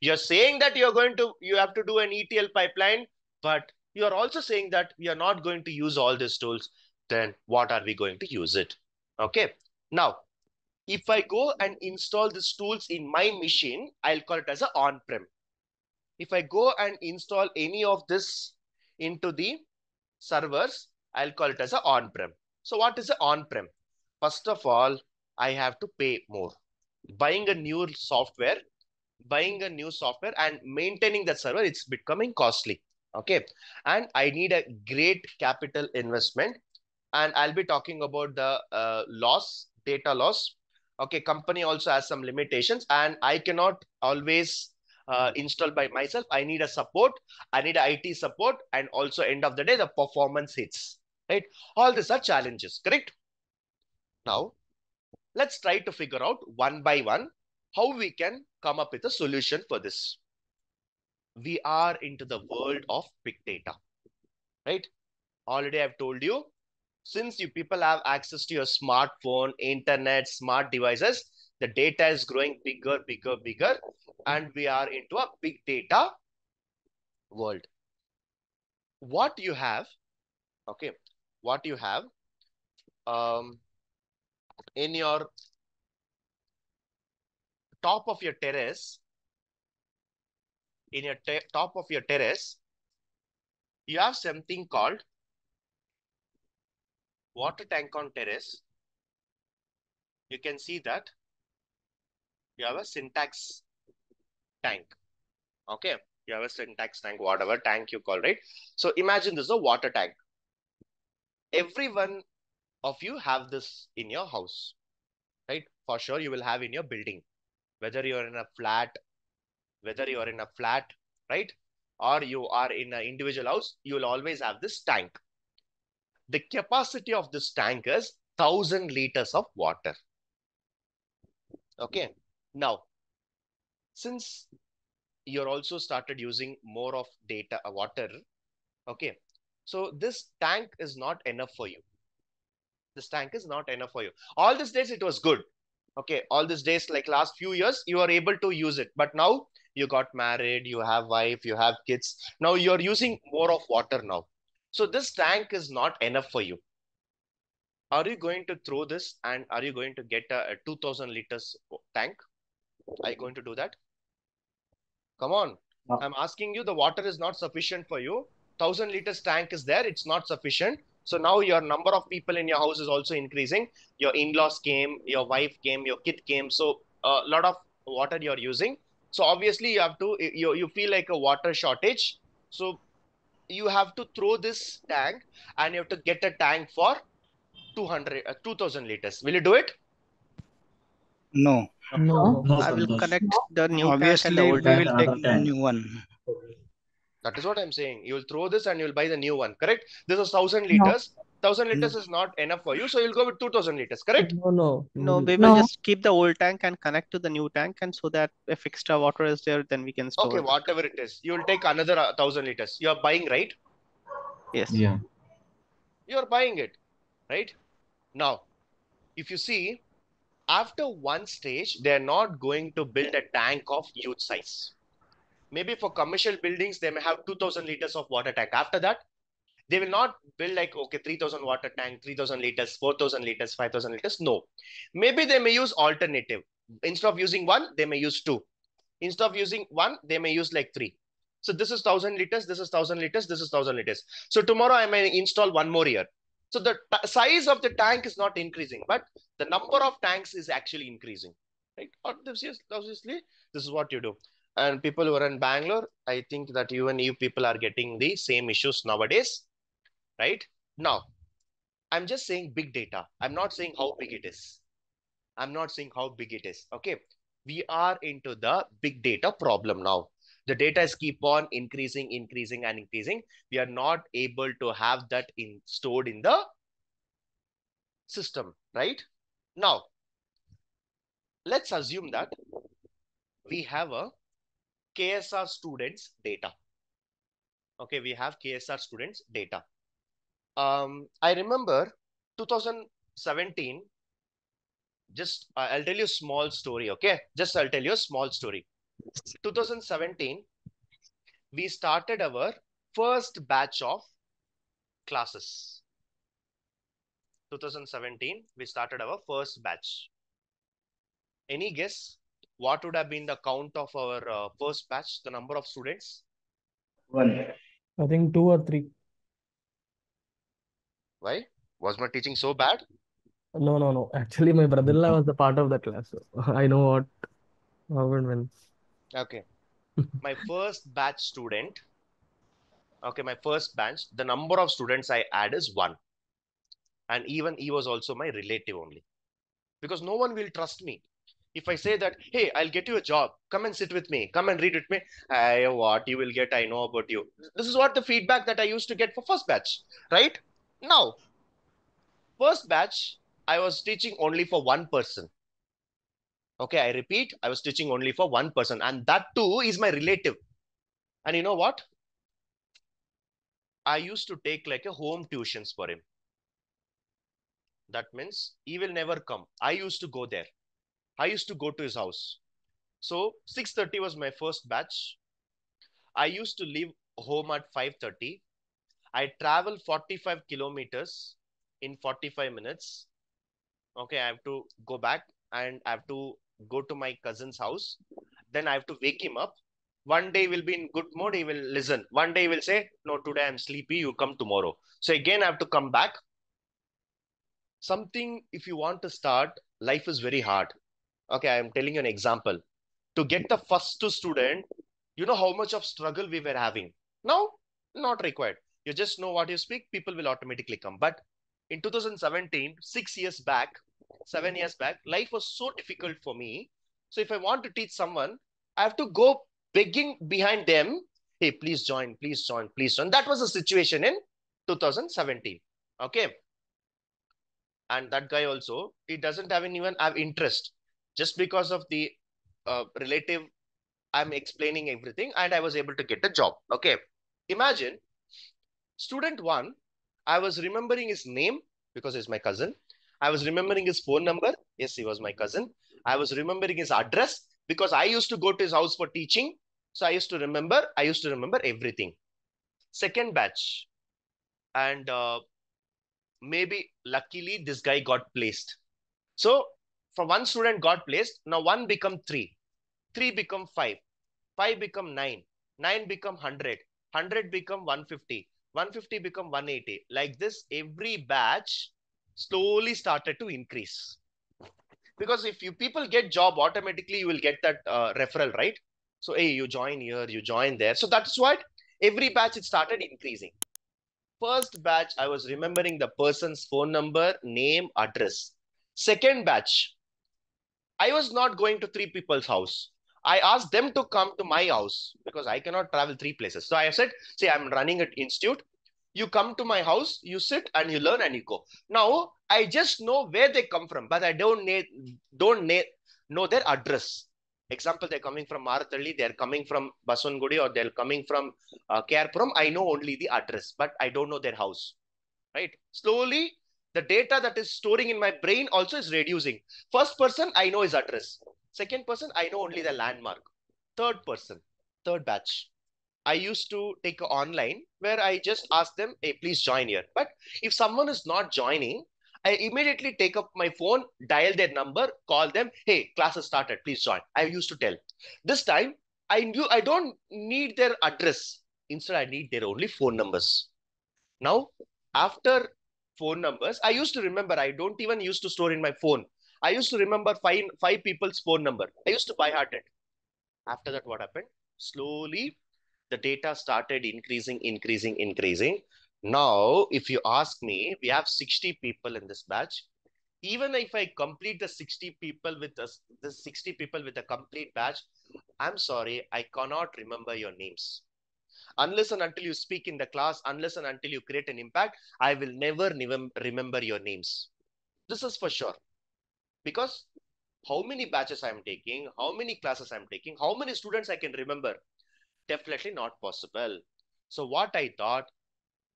S1: You're saying that you're going to, you have to do an ETL pipeline, but you are also saying that we are not going to use all these tools. Then what are we going to use it? Okay. Now, if I go and install these tools in my machine, I'll call it as a on-prem. If I go and install any of this into the servers, I'll call it as a on-prem. So what is a on-prem? First of all, I have to pay more. Buying a new software, buying a new software and maintaining that server, it's becoming costly. Okay. And I need a great capital investment. And I'll be talking about the uh, loss, data loss. Okay. Company also has some limitations and I cannot always uh, install by myself. I need a support. I need a IT support. And also end of the day, the performance hits, right? All these are challenges, correct? Now, let's try to figure out one by one how we can come up with a solution for this. We are into the world of big data, right? Already I've told you, since you people have access to your smartphone, internet, smart devices, the data is growing bigger, bigger, bigger, and we are into a big data world. What you have, okay, what you have um, in your top of your terrace, in your top of your terrace, you have something called water tank on terrace. You can see that you have a Sintex tank. Okay. You have a Sintex tank, whatever tank you call, right? So imagine this is a water tank. Every one of you have this in your house, right? For sure, you will have in your building, whether you're in a flat, whether you're in a flat, right? Or you are in an individual house, you will always have this tank. The capacity of this tank is 1000 liters of water. Okay. Now, since you're also started using more of data uh, water, okay. So this tank is not enough for you. This tank is not enough for you. All these days it was good. Okay. All these days, like last few years, you are able to use it. But now you got married, you have wife, you have kids. Now you're using more of water now. So this tank is not enough for you. Are you going to throw this and are you going to get a, a 2000 liters tank? Are you going to do that? Come on.
S7: No.
S1: I'm asking you, the water is not sufficient for you. 1000 liters tank is there. It's not sufficient. So now your number of people in your house is also increasing. Your in-laws came, your wife came, your kid came. So a lot of water you're using. So obviously you have to, you, you feel like a water shortage. So you have to throw this tank and you have to get a tank for 200, uh, 2000 liters. Will you do it?
S6: No,
S9: No.
S7: No,
S10: I will connect the new tank and
S6: obviously
S10: the
S6: we will
S10: tank.
S7: tank,
S6: take
S7: other
S6: the new one.
S1: That is what I'm saying. You will throw this and you'll buy the new one, correct? This is 1000 liters. 1000 liters is not enough for you. So you'll go with 2000 liters, correct?
S9: No, no.
S10: No, we will
S5: No.
S10: just keep the old tank and connect to the new tank, and so that if extra water is there, then we can store.
S1: Okay,
S10: it.
S1: whatever it is. You will take another uh, 1000 liters. You're buying, right?
S10: Yes.
S3: Yeah.
S1: You're buying it, right? Now, if you see, after one stage, they're not going to build a tank of huge size. Maybe for commercial buildings, they may have 2000 liters of water tank. After that, they will not build like, okay, 3000 water tank, 3000 liters, 4000 liters, 5000 liters. No. Maybe they may use alternative. Instead of using one, they may use two. Instead of using one, they may use like three. So this is 1000 liters, this is 1000 liters, this is 1000 liters. So tomorrow I may install one more here. So the size of the tank is not increasing, but the number of tanks is actually increasing. Right? Obviously, oh, obviously, this is what you do. And people who are in Bangalore, I think that even you people are getting the same issues nowadays. Right? Now, I'm just saying big data. I'm not saying how big it is. I'm not saying how big it is. Okay. We are into the big data problem now. The data is keep on increasing, increasing, and increasing we are not able to have that in stored in the system, right? Now, let's assume that we have a KSR students data. Okay, we have KSR students data. Um, I remember 2017. Just uh, I'll tell you a small story. Okay, just I'll tell you a small story. 2017, we started our first batch of classes. 2017, we started our first batch. Any guess what would have been the count of our uh, first batch, the number of students?
S7: One.
S9: I think two or three.
S1: Why? Was my teaching so bad?
S9: No, no, no. Actually, my brother-in-law was the part of that class. So I know what how and when.
S1: Okay. my first batch student. Okay, my first batch, the number of students I add is one. And even he was also my relative only. Because no one will trust me. If I say that, hey, I'll get you a job, come and sit with me, come and read with me. I what you will get, I know about you. This is what the feedback that I used to get for first batch, right? Now, first batch, I was teaching only for one person. Okay, I repeat, I was teaching only for one person, and that too is my relative. And you know what? I used to take like a home tuitions for him. That means he will never come. I used to go there. I used to go to his house. So 6:30 was my first batch. I used to leave home at 5:30. I travel 45 kilometers in 45 minutes. Okay, I have to go back and I have to go to my cousin's house. Then I have to wake him up. One day will be in good mood, he will listen. One day he will say, No, today I'm sleepy, you come tomorrow. So again, I have to come back. Something, if you want to start, life is very hard. Okay, I'm telling you an example. To get the first student, you know how much of struggle we were having. Now, not required. You just know what you speak, people will automatically come. But in 2017, six years back, seven years back, life was so difficult for me. So if I want to teach someone, I have to go begging behind them, hey, please join, please join, please join. That was the situation in 2017. Okay. And that guy also, he doesn't have even have interest just because of the uh, relative. I'm explaining everything and I was able to get the job. Okay. Imagine student one, I was remembering his name because he's my cousin. I was remembering his phone number. Yes, he was my cousin. I was remembering his address because I used to go to his house for teaching. So I used to remember, I used to remember everything. Second batch. And uh, maybe luckily this guy got placed. So for one student got placed, now one become three. Three become five. Five become nine. Nine become 100. 100 become 150. 150 become 180. Like this, every batch slowly started to increase. Because if you people get job, automatically you will get that uh, referral, right? So, hey, you join here, you join there. So that's what every batch it started increasing. First batch, I was remembering the person's phone number, name, address. Second batch, I was not going to three people's house. I asked them to come to my house because I cannot travel three places. So I said, say I'm running an institute. You come to my house, you sit and you learn and you go. Now I just know where they come from, but I don't need don't need, know their address. Example, they're coming from Marathalli, they're coming from Basavanagudi, or they're coming from uh, KR Puram. I know only the address, but I don't know their house. Right? Slowly, the data that is storing in my brain also is reducing. First person, I know his address. Second person, I know only the landmark. Third person, third batch. I used to take online where I just ask them, hey, please join here. But if someone is not joining, I immediately take up my phone, dial their number, call them, hey, class has started, please join. I used to tell. This time, I knew I don't need their address. Instead, I need their only phone numbers. Now, after phone numbers, I used to remember, I don't even used to store in my phone. I used to remember five, five people's phone number. I used to by heart it. After that, what happened? Slowly, the data started increasing, increasing, increasing. Now, if you ask me, we have 60 people in this batch. Even if I complete the 60 people with the 60 people with a complete batch, I'm sorry, I cannot remember your names. Unless and until you speak in the class, unless and until you create an impact, I will never remember your names. This is for sure. Because how many batches I'm taking, how many classes I'm taking, how many students I can remember, definitely not possible. So what I thought,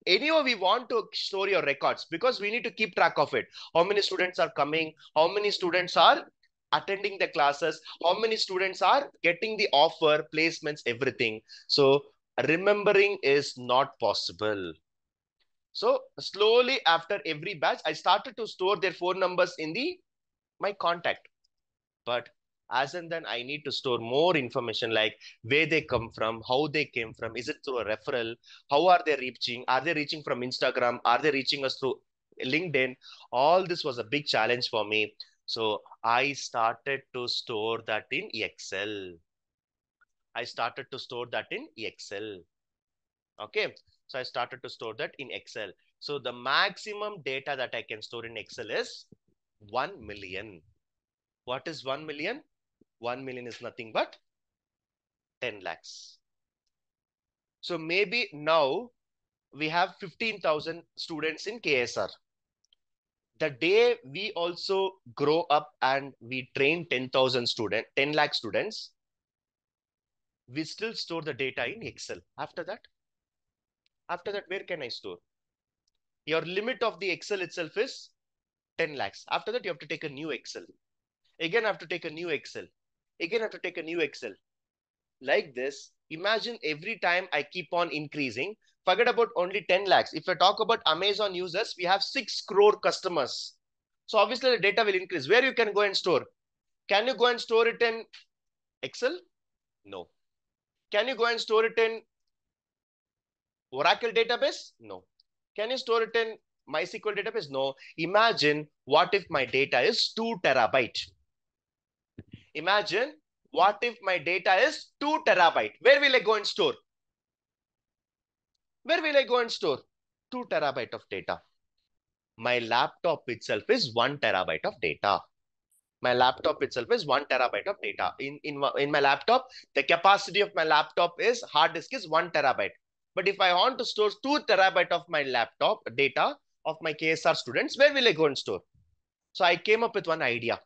S1: anyway, we want to store your records because we need to keep track of it. How many students are coming? How many students are attending the classes? How many students are getting the offer, placements, everything. So remembering is not possible. So slowly after every batch, I started to store their phone numbers in the my contact. But as and then I need to store more information like where they come from, how they came from, is it through a referral, how are they reaching, are they reaching from Instagram, are they reaching us through LinkedIn? All this was a big challenge for me. So I started to store that in Excel. I started to store that in Excel. Okay. So I started to store that in Excel. So the maximum data that I can store in Excel is 1 million. What is 1 million? 1 million is nothing but 10 lakhs. So maybe now we have 15,000 students in KSR. The day we also grow up and we train 10,000 student, 10 lakh students, we still store the data in Excel. After that, after that, where can I store? Your limit of the Excel itself is 10 lakhs. After that, you have to take a new Excel. Again, I have to take a new Excel. Again, I have to take a new Excel. Like this, imagine every time I keep on increasing, forget about only 10 lakhs. If I talk about Amazon users, we have 6 crore customers. So obviously the data will increase. Where you can go and store? Can you go and store it in Excel? No. Can you go and store it in Oracle database? No. Can you store it in MySQL database? No. Imagine what if my data is 2 terabyte. Imagine what if my data is 2 terabyte. Where will I go and store? Where will I go and store? 2 terabyte of data. My laptop itself is 1 terabyte of data. My laptop itself is 1 terabyte of data. In, in, in my laptop, the capacity of my laptop is hard disk is 1 terabyte. But if I want to store 2 terabyte of my laptop data, of my KSR students, where will I go and store? So I came up with one idea.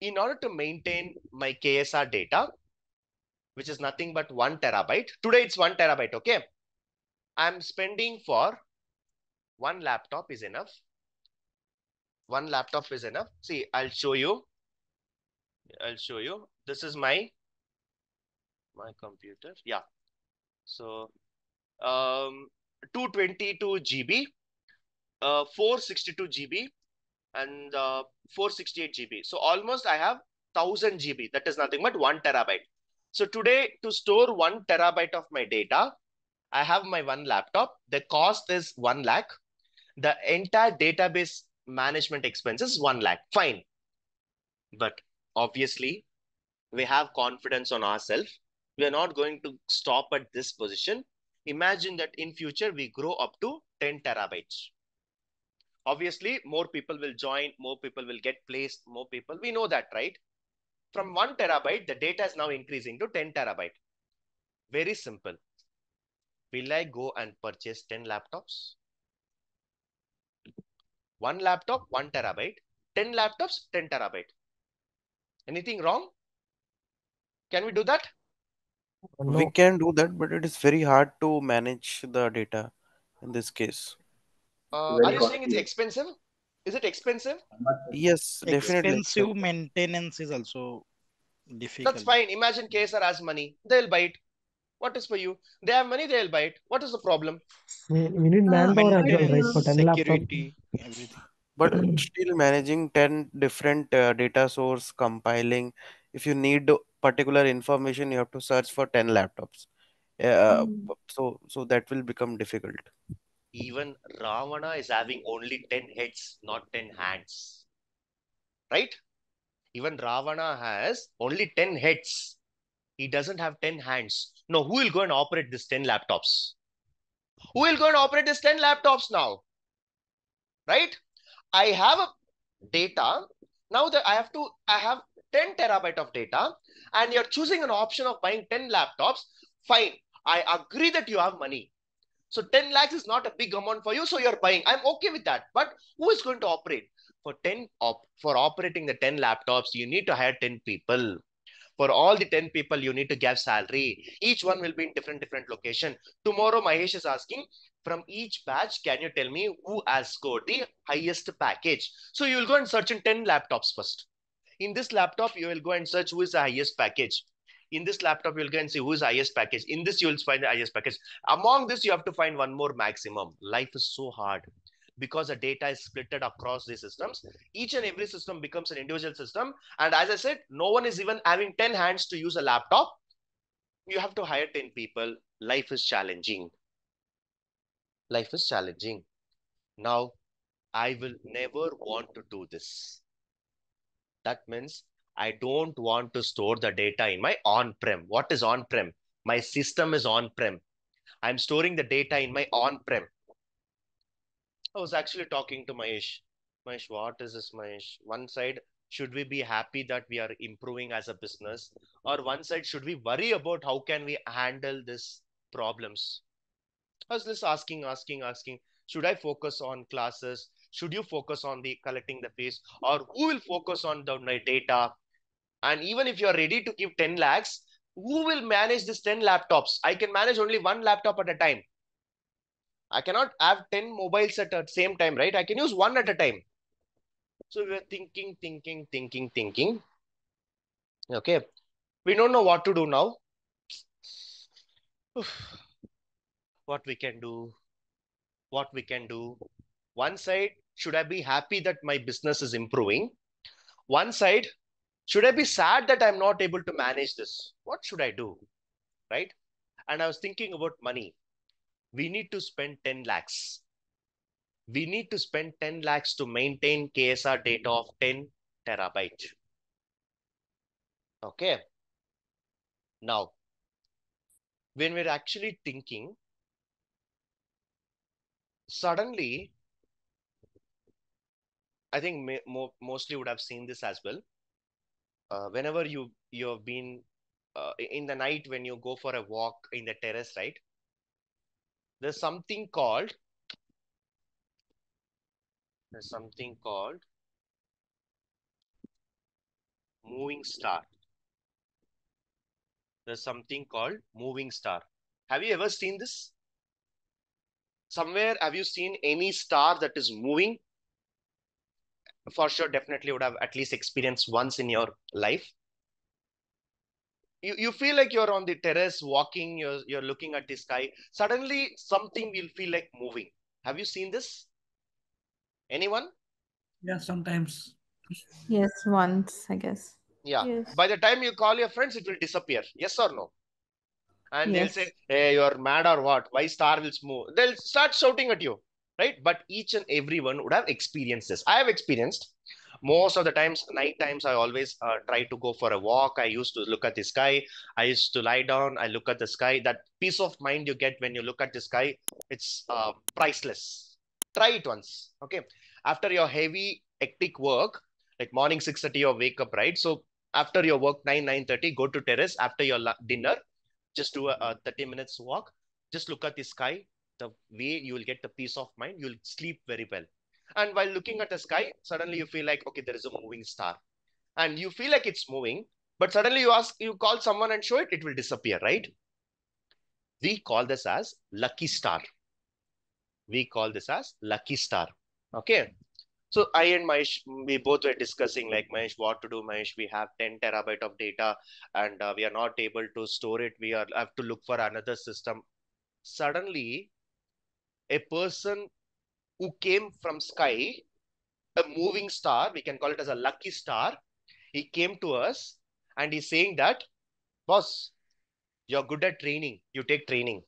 S1: In order to maintain my KSR data, which is nothing but one terabyte, today it's one terabyte, okay? I'm spending for one laptop is enough. One laptop is enough. See, I'll show you. I'll show you. This is my my computer. Yeah. So um 222 GB uh, 462 GB and uh, 468 GB. So almost I have 1000 GB. That is nothing but one terabyte. So today to store one terabyte of my data, I have my one laptop. The cost is one lakh. The entire database management expenses one lakh. Fine. But obviously We have confidence on ourselves. We are not going to stop at this position. Imagine that in future we grow up to 10 terabytes. Obviously, more people will join, more people will get placed, more people. We know that, right? From mm-hmm. one terabyte, the data is now increasing to 10 terabyte. Very simple. Will I go and purchase 10 laptops? One laptop, one terabyte. 10 laptops, 10 terabyte. Anything wrong? Can we do that?
S11: We can do that, but it is very hard to manage the data in this case.
S1: Uh, are you saying it's expensive? Is it expensive?
S11: Yes, definitely.
S6: Expensive maintenance is also difficult.
S1: That's fine. Imagine KSR has money. They'll buy it. What is for you? They have money, they'll buy it. What is the problem?
S9: we, we need
S5: Uh,
S9: manpower as well, right? For 10
S6: security, everything.
S11: But still managing 10 different uh, data source compiling, if you need particular information, you have to search for 10 laptops. Uh,
S5: Mm.
S11: so so that will become difficult.
S1: Even Ravana is having only 10 heads, not 10 hands. Right? Even Ravana has only 10 heads. He doesn't have 10 hands. No, who will go and operate these 10 laptops? Who will go and operate these 10 laptops now? Right? I have a data. Now that I have to, I have 10 terabyte of data and you're choosing an option of buying 10 laptops. Fine. I agree that you have money. So 10 lakhs is not a big amount for you. So you're buying. I'm okay with that. But who is going to operate? For 10 op for operating the 10 laptops, you need to hire 10 people. For all the 10 people, you need to give salary. Each one will be in different, different location. Tomorrow, Mahesh is asking, from each batch, can you tell me who has scored the highest package? So you will go and search in 10 laptops first. In this laptop, you will go and search who is the highest package. In this laptop, you'll go and see who is IS package. In this, you will find the IS package. Among this, you have to find one more maximum. Life is so hard because the data is splitted across the systems. Each and every system becomes an individual system. And as I said, no one is even having 10 hands to use a laptop. You have to hire 10 people. Life is challenging. Life is challenging. Now, I will never want to do this. That means I don't want to store the data in my on-prem. What is on-prem? My system is on-prem. I'm storing the data in my on-prem. I was actually talking to Mahesh. Mahesh, what is this, Mahesh? One side, should we be happy that we are improving as a business? Or one side, should we worry about how can we handle this problems? I was just asking, asking, asking, should I focus on classes? Should you focus on the collecting the fees? Or who will focus on the my data? And even if you're ready to give 10 lakhs, who will manage this 10 laptops? I can manage only one laptop at a time. I cannot have 10 mobiles at the same time, right? I can use one at a time. So we are thinking, thinking, thinking, thinking. Okay. We don't know what to do now. what we can do, what we can do. One side, should I be happy that my business is improving? One side, should I be sad that I'm not able to manage this? What should I do? Right? And I was thinking about money. We need to spend 10 lakhs. We need to spend 10 lakhs to maintain KSR data of 10 terabyte. Okay. Now, when we're actually thinking, suddenly, I think mo mostly would have seen this as well. Uh, whenever you you have been uh, in the night when you go for a walk in the terrace, right? There's something called there's something called moving star. There's something called moving star. Have you ever seen this? Somewhere have you seen any star that is moving? For sure, definitely would have at least experienced once in your life. You, you feel like you're on the terrace walking, you're, you're looking at the sky. Suddenly, something will feel like moving. Have you seen this? Anyone?
S2: Yeah, sometimes.
S8: Yes, once, I guess.
S1: Yeah.
S4: Yes.
S1: By the time you call your friends, it will disappear. Yes or no? And
S8: Yes.
S1: they'll say, Hey, you're mad or what? Why star will move? They'll start shouting at you, right? But each and everyone would have experienced this. I have experienced. Most of the times night times i always uh, try to go for a walk. I used to look at the sky. I used to lie down. I look at the sky. That peace of mind you get when you look at the sky it's uh, priceless. Try it once okay? After your heavy hectic work like morning 6.30 you wake up right? So after your work 9 9.30 go to terrace. After your dinner just do a, a 30 minutes walk. Just look at the sky the way you will get the peace of mind you'll sleep very well and while looking at the sky suddenly you feel like okay there is a moving star and you feel like it's moving but suddenly you ask you call someone and show it it will disappear right we call this as lucky star we call this as lucky star okay so I and Mahesh, we both were discussing like Mahesh, what to do, Mahesh. We have 10 terabyte of data and uh, we are not able to store it. We are have to look for another system. Suddenly, a person who came from sky, a moving star, we can call it as a lucky star. He came to us and he's saying that, boss, you're good at training. You take training.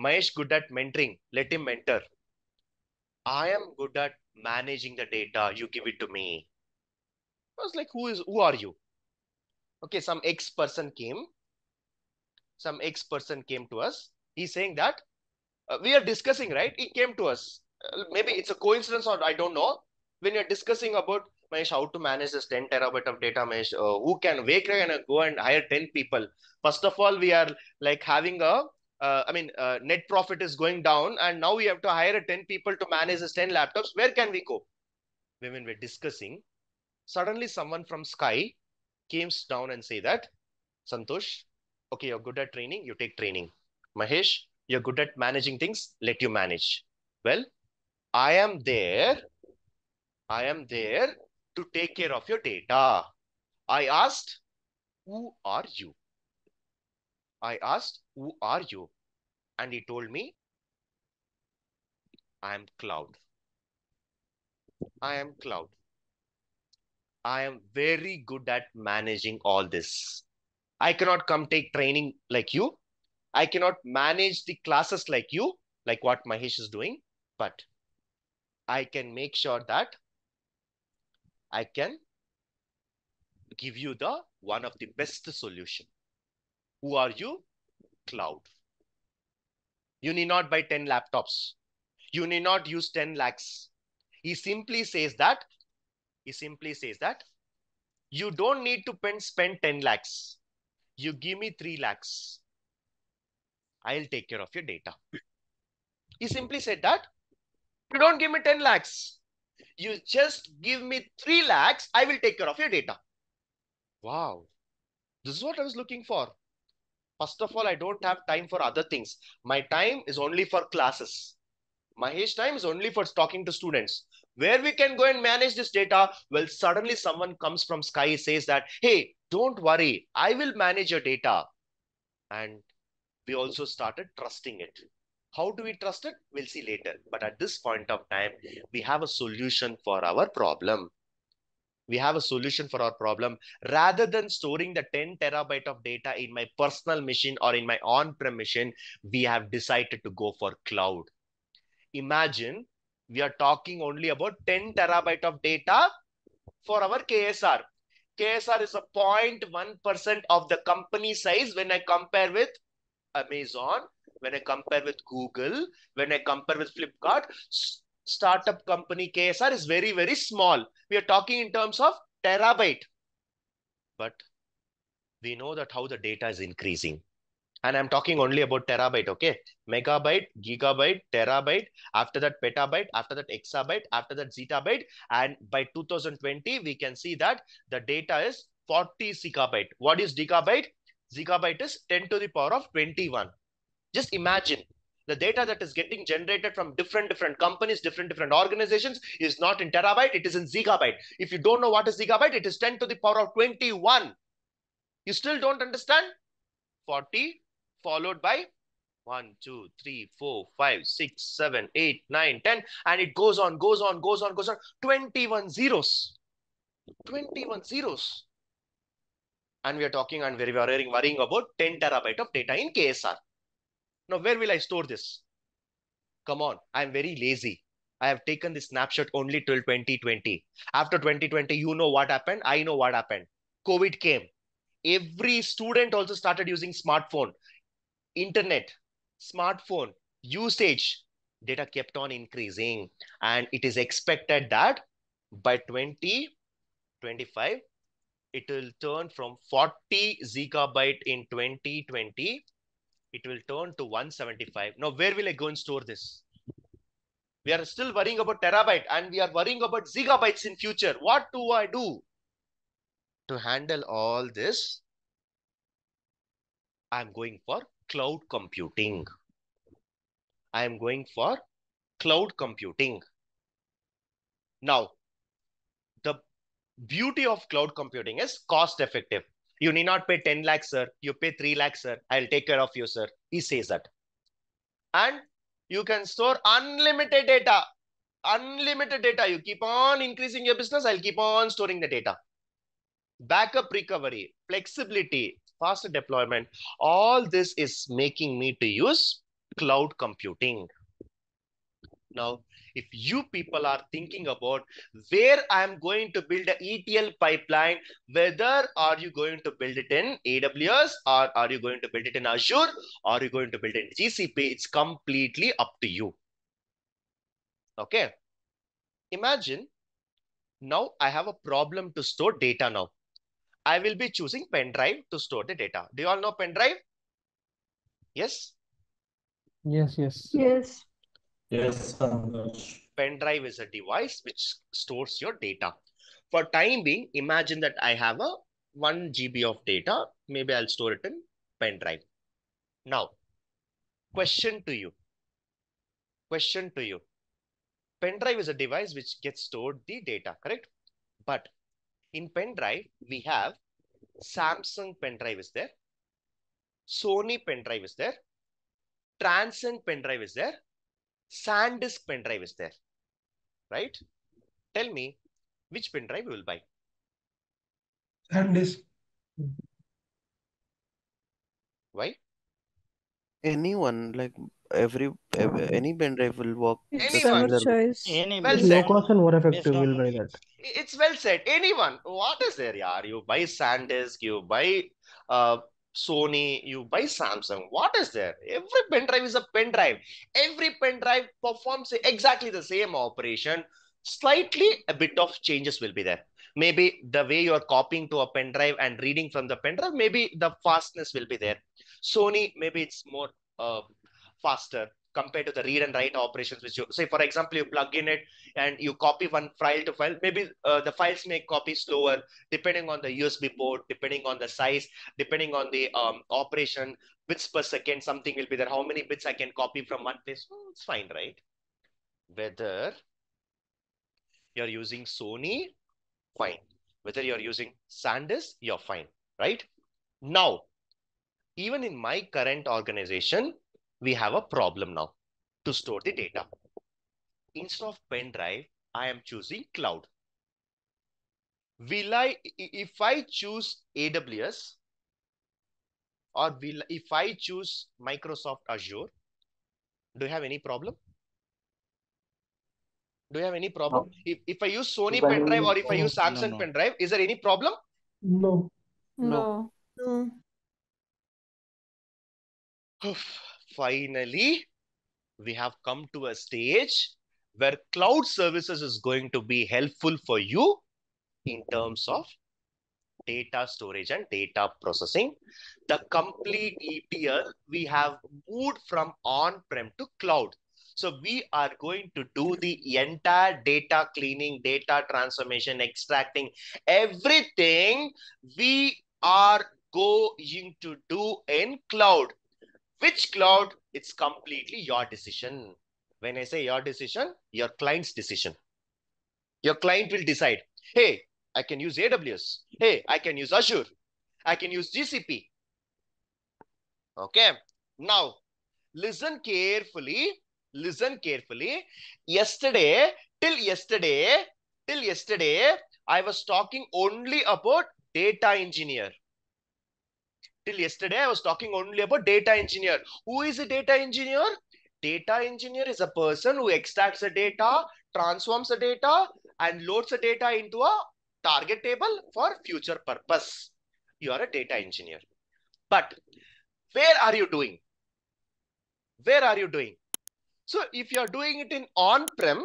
S1: Mahesh good at mentoring. Let him mentor. I am good at managing the data. You give it to me. I was like, who is who are you? Okay, some X person came. Some X person came to us. He's saying that uh, we are discussing, right? He came to us. Uh, maybe it's a coincidence or I don't know. When you're discussing about Mahesh, how to manage this 10 terabyte of data, Mahesh, uh, who can, wake can I go and hire 10 people? First of all, we are like having a uh, I mean, uh, net profit is going down, and now we have to hire 10 people to manage this 10 laptops. Where can we go? When we're discussing, suddenly someone from Sky came down and say that, Santhosh, okay, you're good at training, you take training. Mahesh, you're good at managing things, let you manage. Well, I am there. I am there to take care of your data. I asked, who are you? I asked, who are you? And he told me, I am Cloud. I am Cloud. I am very good at managing all this. I cannot come take training like you. I cannot manage the classes like you, like what Mahesh is doing, but I can make sure that I can give you the one of the best solution. Who are you? Cloud. You need not buy 10 laptops. You need not use 10 lakhs. He simply says that, he simply says that you don't need to spend 10 lakhs. You give me 3 lakhs. I'll take care of your data. He simply said that you don't give me 10 lakhs. You just give me 3 lakhs. I will take care of your data. Wow. This is what I was looking for. First of all, I don't have time for other things. My time is only for classes. My Mahesh time is only for talking to students. Where we can go and manage this data? Well, suddenly someone comes from Sky says that, hey, don't worry, I will manage your data. And we also started trusting it. How do we trust it? We'll see later. But at this point of time, we have a solution for our problem we have a solution for our problem rather than storing the 10 terabyte of data in my personal machine or in my on-prem machine we have decided to go for cloud imagine we are talking only about 10 terabyte of data for our ksr ksr is a 0.1% of the company size when i compare with amazon when i compare with google when i compare with flipkart startup company KSR is very, very small. We are talking in terms of terabyte. But we know that how the data is increasing. And I'm talking only about terabyte, okay? Megabyte, gigabyte, terabyte, after that petabyte, after that exabyte, after that zettabyte. And by 2020, we can see that the data is 40 gigabyte. What is gigabyte? Gigabyte is 10 to the power of 21. Just imagine the data that is getting generated from different different companies different different organizations is not in terabyte it is in gigabyte. If you don't know what is gigabyte it is 10 to the power of 21 you still don't understand? 40 followed by 1 2 3 4 5 6 7 8 9 10 and it goes on goes on goes on goes on. 21 zeros. 21 zeros and we are talking and we are worrying, about 10 terabyte of data in ksr now, where will I store this? Come on, I'm very lazy. I have taken the snapshot only till 2020. After 2020, you know what happened. I know what happened. COVID came. Every student also started using smartphone, internet, smartphone usage. Data kept on increasing, and it is expected that by 2025, it will turn from 40 gigabyte in 2020 it will turn to 175. Now, where will I go and store this? We are still worrying about terabyte and we are worrying about gigabytes in future. What do I do to handle all this? I'm going for cloud computing. I am going for cloud computing. Now, beauty of cloud computing is cost effective. You need not pay 10 lakhs, sir. You pay 3 lakhs, sir. I'll take care of you, sir. He says that. And you can store unlimited data. Unlimited data. You keep on increasing your business. I'll keep on storing the data. Backup recovery, flexibility, faster deployment. All this is making me to use cloud computing. Now, if you people are thinking about where I'm going to build a ETL pipeline, whether are you going to build it in AWS or are you going to build it in Azure or are you going to build it in GCP, it's completely up to you. Okay. Imagine now I have a problem to store data now. I will be choosing pen drive to store the data. Do you all know pen drive? Yes?
S9: Yes, yes.
S4: Yes.
S7: Yes, Pankaj.
S1: pen drive is a device which stores your data. For time being, imagine that I have a 1 GB of data. Maybe I'll store it in pen drive. Now, question to you. Question to you. Pen drive is a device which gets stored the data, correct? But in pen drive, we have Samsung pen drive is there. Sony pen drive is there. Transcend pen drive is there. SanDisk pen drive is there, right? Tell me which pen drive you will buy.
S2: SanDisk.
S1: Why?
S11: Anyone, like every, ev- any pen drive will work. the
S1: Anyone.
S8: choice.
S6: Any
S1: Well
S9: Low
S1: said.
S9: cost and more
S6: Based
S9: effective will buy that.
S1: It's well said. Anyone. What is there, yaar? You buy SanDisk, you buy uh, Sony, you buy Samsung. What is there? Every pen drive is a pen drive. Every pen drive performs exactly the same operation. Slightly a bit of changes will be there. Maybe the way you're copying to a pen drive and reading from the pen drive, maybe the fastness will be there. Sony, maybe it's more uh, faster compared to the read and write operations which you say for example you plug in it and you copy one file to file maybe uh, the files may copy slower depending on the usb port depending on the size depending on the um, operation bits per second something will be there. How many bits i can copy from one place? Oh, it's fine right? Whether you're using sony fine. Whether you're using sandisk you're fine right? Now even in my current organization we have a problem now to store the data. Instead of pen drive, I am choosing cloud. Will I, i- if I choose AWS or will, if I choose Microsoft Azure, do you have any problem? Do you have any problem? If, if I use Sony pen drive or if I use Samsung
S6: no.
S1: pen drive, is there any problem?
S2: No.
S8: No.
S5: No.
S1: Finally, we have come to a stage where cloud services is going to be helpful for you in terms of data storage and data processing. The complete ETL, we have moved from on-prem to cloud. So we are going to do the entire data cleaning, data transformation, extracting, everything we are going to do in cloud. Which cloud? It's completely your decision. When I say your decision, your client's decision. Your client will decide, hey, I can use AWS. Hey, I can use Azure. I can use GCP. Okay. Now, listen carefully. Listen carefully. Yesterday, till yesterday, till yesterday, I was talking only about data engineer. Till yesterday, I was talking only about data engineer. Who is a data engineer? Data engineer is a person who extracts the data, transforms the data, and loads the data into a target table for future purpose. You are a data engineer. But where are you doing? Where are you doing? So if you're doing it in on-prem,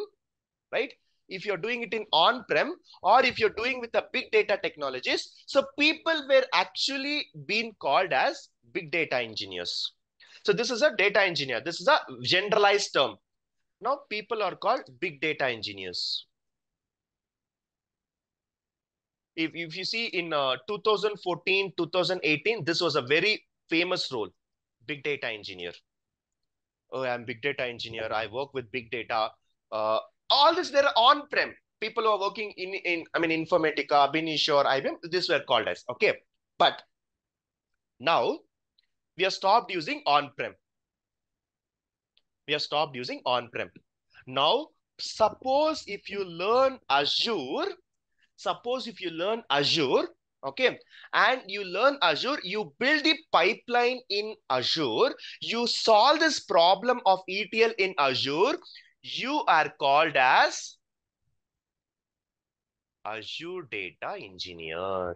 S1: right? If you're doing it in on-prem or if you're doing with the big data technologies, so people were actually being called as big data engineers. So this is a data engineer. This is a generalized term. Now people are called big data engineers. If, if you see in uh, 2014, 2018, this was a very famous role, big data engineer. Oh, I'm big data engineer. I work with big data. Uh, all this, they're on-prem. People who are working in, in I mean, Informatica, Benish or IBM, this were called as, okay. But now we have stopped using on-prem. We have stopped using on-prem. Now, suppose if you learn Azure, suppose if you learn Azure, okay, and you learn Azure, you build the pipeline in Azure, you solve this problem of ETL in Azure, you are called as Azure Data Engineer.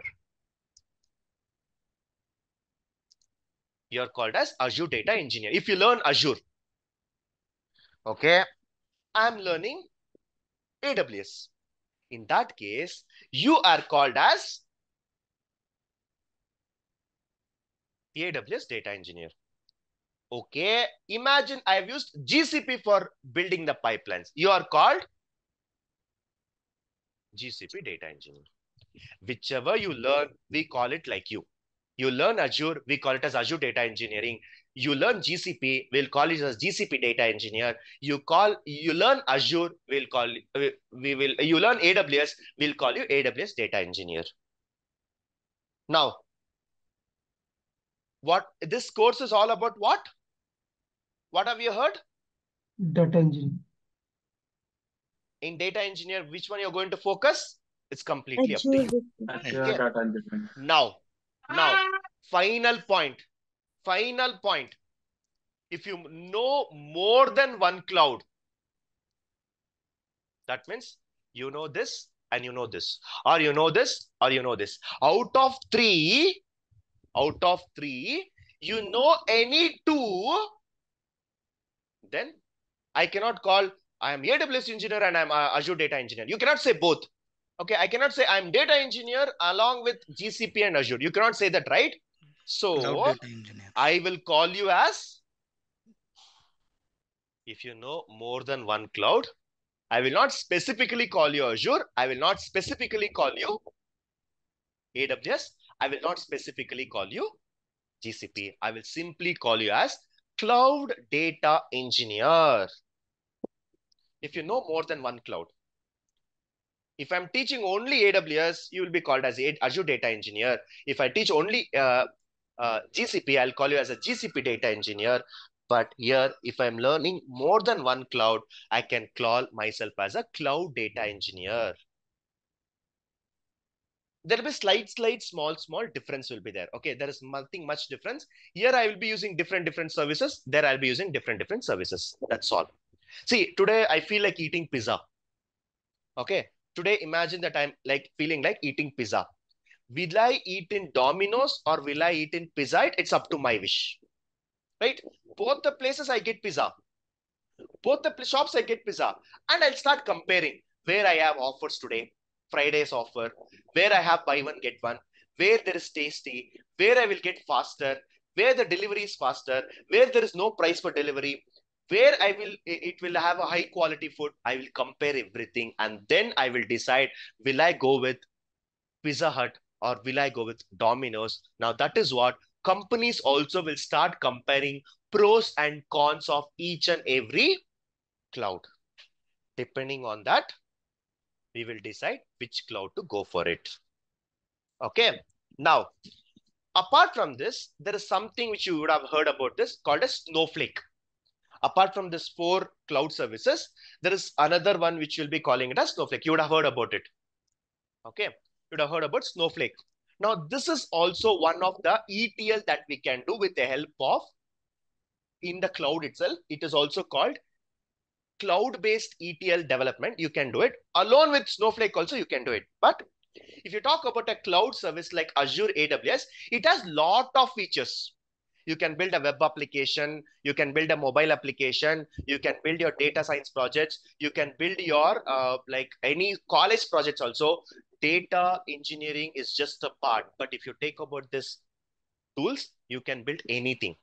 S1: You're called as Azure Data Engineer. If you learn Azure, okay, I'm learning AWS. In that case, you are called as AWS Data Engineer. Okay, imagine I've used GCP for building the pipelines. You are called GCP Data Engineer. Whichever you learn, we call it like you. You learn Azure, we call it as Azure Data Engineering. You learn GCP, we'll call it as GCP Data Engineer. You call, you learn Azure, we'll call, we will, you learn AWS, we'll call you AWS Data Engineer. Now, what this course is all about what? What have you heard?
S2: Data engineering.
S1: In data engineer, which one you're going to focus? It's completely up to you. Okay. Now, now, final point. Final point. If you know more than one cloud, that means you know this and you know this, or you know this, or you know this. Out of three, out of three, you know any two, then I cannot call I am AWS engineer and I'm uh, Azure data engineer. You cannot say both. Okay, I cannot say I'm data engineer along with GCP and Azure. You cannot say that, right? So I will call you as if you know more than one cloud, I will not specifically call you Azure. I will not specifically call you AWS. I will not specifically call you GCP. I will simply call you as cloud data engineer. If you know more than one cloud. If I'm teaching only AWS, you will be called as Azure data engineer. If I teach only uh, uh, GCP, I'll call you as a GCP data engineer. But here, if I'm learning more than one cloud, I can call myself as a cloud data engineer. There will be slight, slight, small, small difference will be there. Okay, there is nothing much difference. Here, I will be using different, different services. There, I'll be using different, different services. That's all. See, today I feel like eating pizza. Okay, today imagine that I'm like feeling like eating pizza. Will I eat in Domino's or will I eat in Pizza Hut? It's up to my wish. Right? Both the places I get pizza. Both the shops I get pizza. And I'll start comparing where I have offers today. Friday's offer, where I have buy one, get one, where there is tasty, where I will get faster, where the delivery is faster, where there is no price for delivery, where I will, it will have a high quality food. I will compare everything and then I will decide, will I go with Pizza Hut or will I go with Domino's? Now that is what companies also will start comparing pros and cons of each and every cloud. Depending on that, we will decide which cloud to go for it. Okay. Now, apart from this, there is something which you would have heard about this called a Snowflake. Apart from this four cloud services, there is another one which you'll be calling it as Snowflake. You would have heard about it. Okay. You would have heard about Snowflake. Now, this is also one of the ETL that we can do with the help of in the cloud itself. It is also called cloud-based ETL development. You can do it along with Snowflake also you can do it. But if you talk about a cloud service like Azure AWS, it has lot of features. You can build a web application, you can build a mobile application, you can build your data science projects, you can build your uh, like any college projects also. Data engineering is just a part. But if you take about this tools, you can build anything.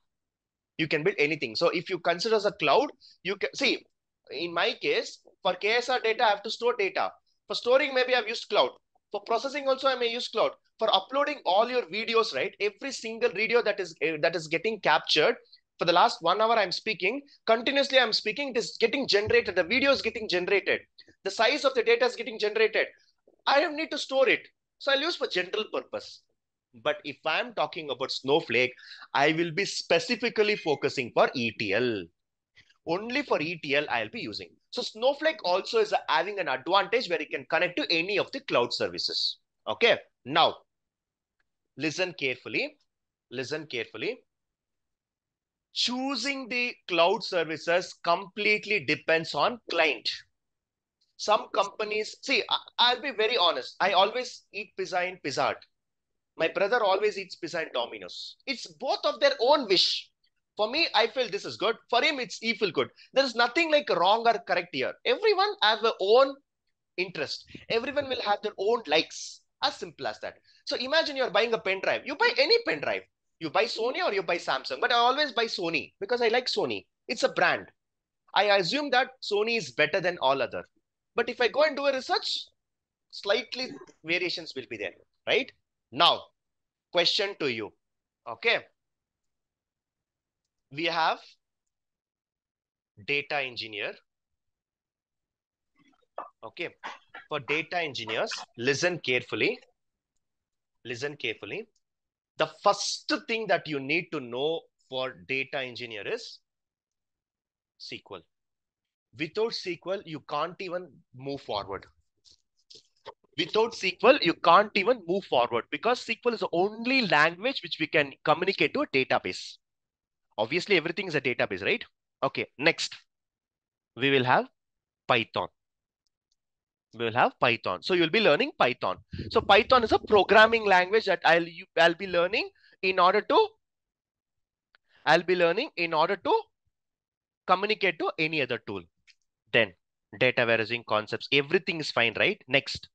S1: You can build anything. So if you consider as a cloud, you can see in my case, for KSR data, I have to store data. For storing, maybe I've used cloud. For processing also, I may use cloud. For uploading all your videos, right? Every single video that is uh, that is getting captured for the last one hour I'm speaking, continuously I'm speaking, it is getting generated. The video is getting generated. The size of the data is getting generated. I don't need to store it. So I'll use for general purpose. But if I'm talking about Snowflake, I will be specifically focusing for ETL. Only for ETL I'll be using. So Snowflake also is having an advantage where it can connect to any of the cloud services. Okay. Now, listen carefully. Listen carefully. Choosing the cloud services completely depends on client. Some companies, see, I'll be very honest. I always eat pizza in Pizza Hut. My brother always eats pizza in Domino's. It's both of their own wish. For me, I feel this is good. For him, it's he feel good. There is nothing like wrong or correct here. Everyone has their own interest. Everyone will have their own likes. As simple as that. So imagine you're buying a pen drive. You buy any pen drive. You buy Sony or you buy Samsung. But I always buy Sony because I like Sony. It's a brand. I assume that Sony is better than all other. But if I go and do a research, slightly variations will be there, right? Now, question to you. Okay. We have data engineer. Okay. For data engineers, listen carefully. Listen carefully. The first thing that you need to know for data engineer is SQL. Without SQL, you can't even move forward. Without SQL, you can't even move forward because SQL is the only language which we can communicate to a database. Obviously, everything is a database, right? Okay, next. We will have Python. We will have Python. So you'll be learning Python. So Python is a programming language that I'll, I'll be learning in order to, I'll be learning in order to communicate to any other tool. Then data warehousing concepts, everything is fine, right? Next,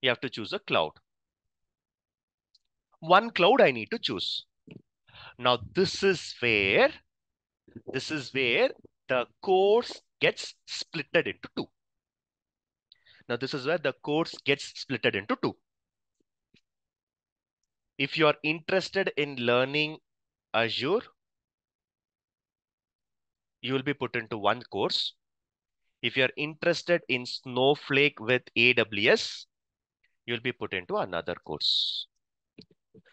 S1: you have to choose a cloud. One cloud I need to choose. Now this is where, this is where the course gets splitted into two. Now this is where the course gets splitted into two. If you are interested in learning Azure, you will be put into one course. If you're interested in Snowflake with AWS, you'll be put into another course.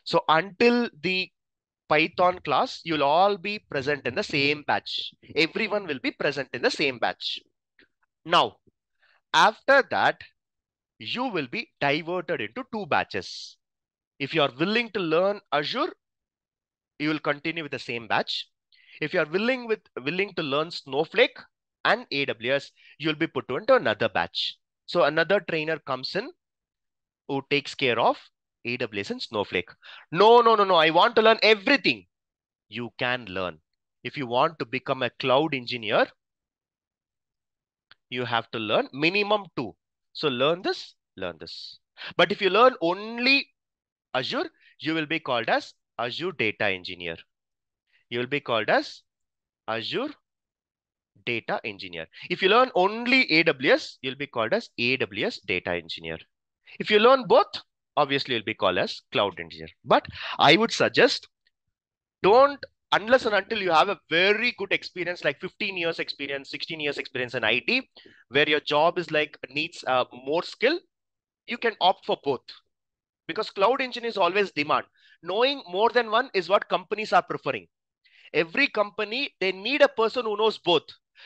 S1: So until the Python class, you'll all be present in the same batch. Everyone will be present in the same batch. Now, after that, you will be diverted into two batches. If you are willing to learn Azure, you will continue with the same batch. If you are willing with willing to learn Snowflake and AWS, you'll be put into another batch. So another trainer comes in who takes care of AWS and Snowflake. No, no, no, no. I want to learn everything. You can learn. If you want to become a cloud engineer, you have to learn minimum two. So learn this, learn this. But if you learn only Azure, you will be called as Azure Data Engineer. You will be called as Azure Data Engineer. If you learn only AWS, you'll be called as AWS Data Engineer. If you learn both, obviously you'll be called as Cloud Engineer. But I would suggest don't unless and until you have a very good experience like 15 years experience 16 years experience in it where your job is like needs uh, more skill you can opt for both. Because cloud engine is always demand. Knowing more than one is what companies are preferring. Every company they need a person who knows both.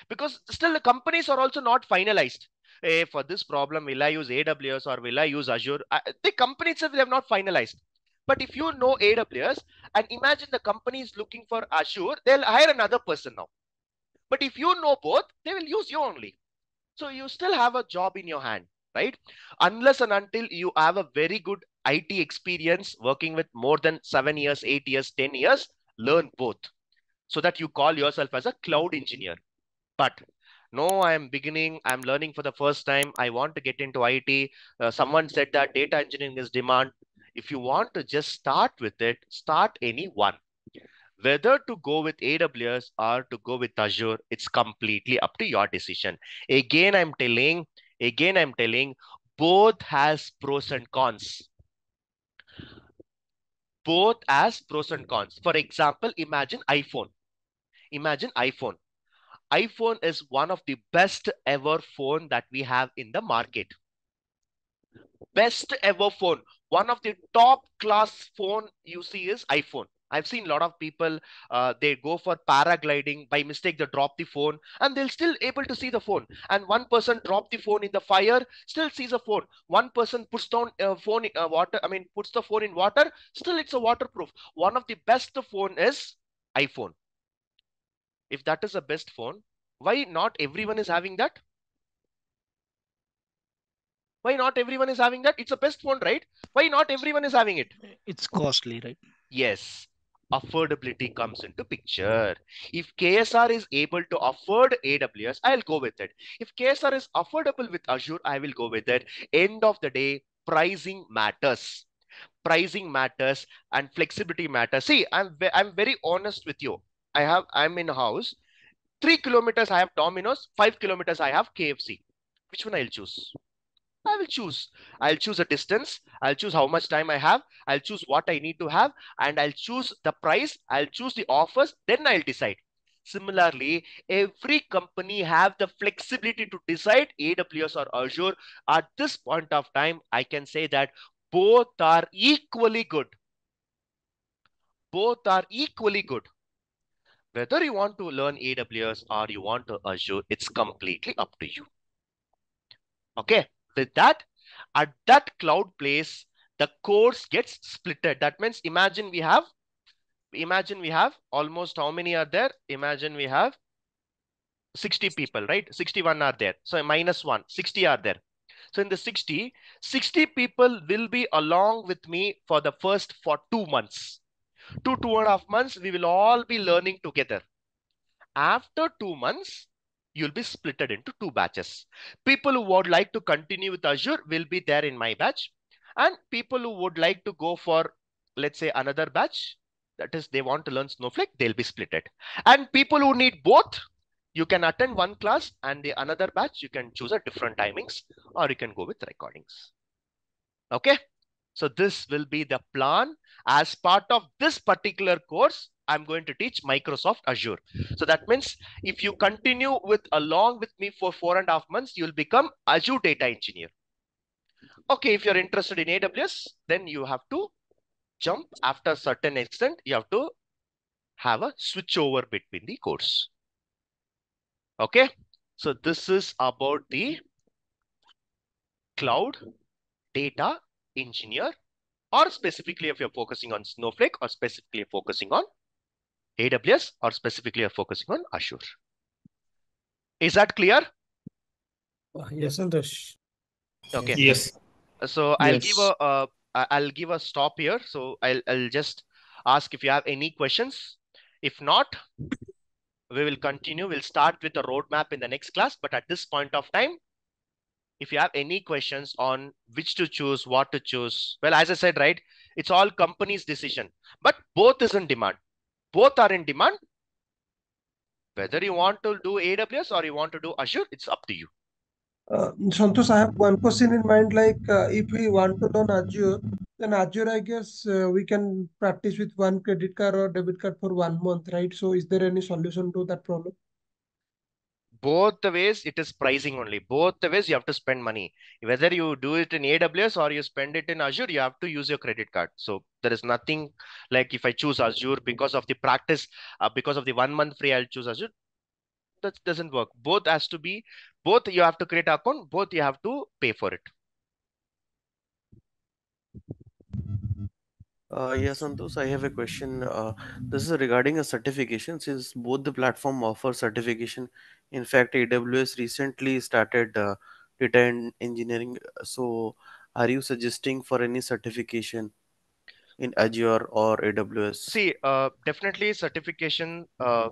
S1: Because still the companies are also not finalized hey for this problem will i use aws or will i use azure uh, the company itself they have not finalized But if you know AWS and imagine the company is looking for Azure, they'll hire another person now. But if you know both, they will use you only. So you still have a job in your hand, right? Unless and until you have a very good IT experience working with more than seven years, eight years, 10 years, learn both so that you call yourself as a cloud engineer. But no, I'm beginning, I'm learning for the first time. I want to get into IT. Uh, someone said that data engineering is demand. If you want to just start with it, start any one. Whether to go with AWS or to go with Azure, it's completely up to your decision. Again, I'm telling, again, I'm telling, both has pros and cons. Both as pros and cons. For example, imagine iPhone. Imagine iPhone. iPhone is one of the best ever phone that we have in the market. Best ever phone. One of the top class phone you see is iPhone. I've seen a lot of people, uh, they go for paragliding. By mistake, they drop the phone and they'll still able to see the phone. And one person drop the phone in the fire, still sees a phone. One person puts down a phone in uh, water, I mean, puts the phone in water, still it's a waterproof. One of the best phone is iPhone. If that is the best phone, why not everyone is having that? Why not everyone is having that? It's a best phone, right? Why not everyone is having it?
S6: It's costly, right?
S1: Yes, affordability comes into picture. If KSR is able to afford AWS, I'll go with it. If KSR is affordable with Azure, I will go with it. End of the day, pricing matters. Pricing matters and flexibility matters. See, I'm I'm very honest with you. I have I'm in a house. Three kilometers I have Domino's. Five kilometers I have KFC. Which one I'll choose? I will choose. I'll choose a distance. I'll choose how much time I have. I'll choose what I need to have. And I'll choose the price. I'll choose the offers. Then I'll decide. Similarly, every company have the flexibility to decide AWS or Azure. At this point of time, I can say that both are equally good. Both are equally good. Whether you want to learn AWS or you want to Azure, it's completely up to you. Okay with that, at that cloud place, the course gets splitted. That means imagine we have, imagine we have almost how many are there? Imagine we have 60 people, right? 61 are there. So minus one, 60 are there. So in the 60, 60 people will be along with me for the first for two months. Two, two and a half months, we will all be learning together. After two months, you'll be splitted into two batches. People who would like to continue with Azure will be there in my batch. And people who would like to go for, let's say, another batch, that is, they want to learn Snowflake, they'll be splitted. And people who need both, you can attend one class and the another batch, you can choose a different timings or you can go with recordings. Okay. So this will be the plan as part of this particular course. I'm going to teach Microsoft Azure. So that means if you continue with along with me for four and a half months, you'll become Azure data engineer. Okay, if you're interested in AWS, then you have to jump after a certain extent. You have to have a switch over between the course. Okay, so this is about the cloud data engineer or specifically if you're focusing on Snowflake or specifically focusing on AWS or specifically are focusing on Azure. Is that clear?
S9: Yes, Santhosh.
S1: Okay.
S7: Yes.
S1: So I'll
S7: Yes.
S1: give a uh, I'll give a stop here. So I'll I'll just ask if you have any questions. If not, we will continue. We'll start with the roadmap in the next class. But at this point of time, if you have any questions on which to choose, what to choose, well, as I said, right, it's all company's decision. But both is in demand. Both are in demand. Whether you want to do AWS or you want to do Azure, it's up to you.
S2: Uh, I have one question in mind. Like, uh, if we want to learn Azure, then Azure, I guess uh, we can practice with one credit card or debit card for one month, right? So, is there any solution to that problem?
S1: Both the ways it is pricing only. Both the ways you have to spend money. Whether you do it in aws or you spend it in azure you have to use your credit card. So there is nothing like if i choose azure because of the practice uh, because of the one month free i'll choose azure. That doesn't work. Both has to be both you have to create account both you have to pay for it
S11: Uh, yeah, Santhosh, I have a question. Uh, this is regarding a certification since both the platform offer certification. In fact, AWS recently started uh, data en- engineering. So, are you suggesting for any certification in Azure or AWS?
S1: See, uh, definitely certification uh,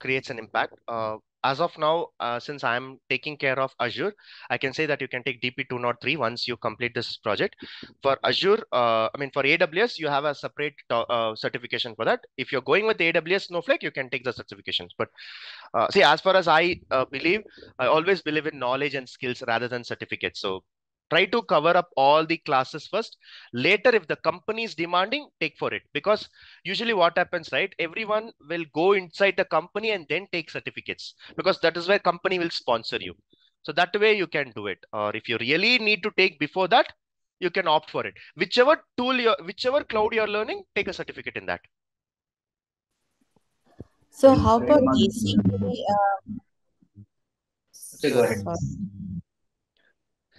S1: creates an impact. Uh, as of now, uh, since I'm taking care of Azure, I can say that you can take DP 203 once you complete this project. For Azure, uh, I mean, for AWS, you have a separate uh, certification for that. If you're going with AWS Snowflake, you can take the certifications. But uh, see, as far as I uh, believe, I always believe in knowledge and skills rather than certificates. So try to cover up all the classes first. Later if the company is demanding take for it. Because usually what happens right? Everyone will go inside the company and then take certificates. Because that is where company will sponsor you. So that way you can do it. Or if you really need to take before that you can opt for it. Whichever tool you whichever cloud you're learning take a certificate in that.
S8: So how about gcp uh,
S3: okay, go ahead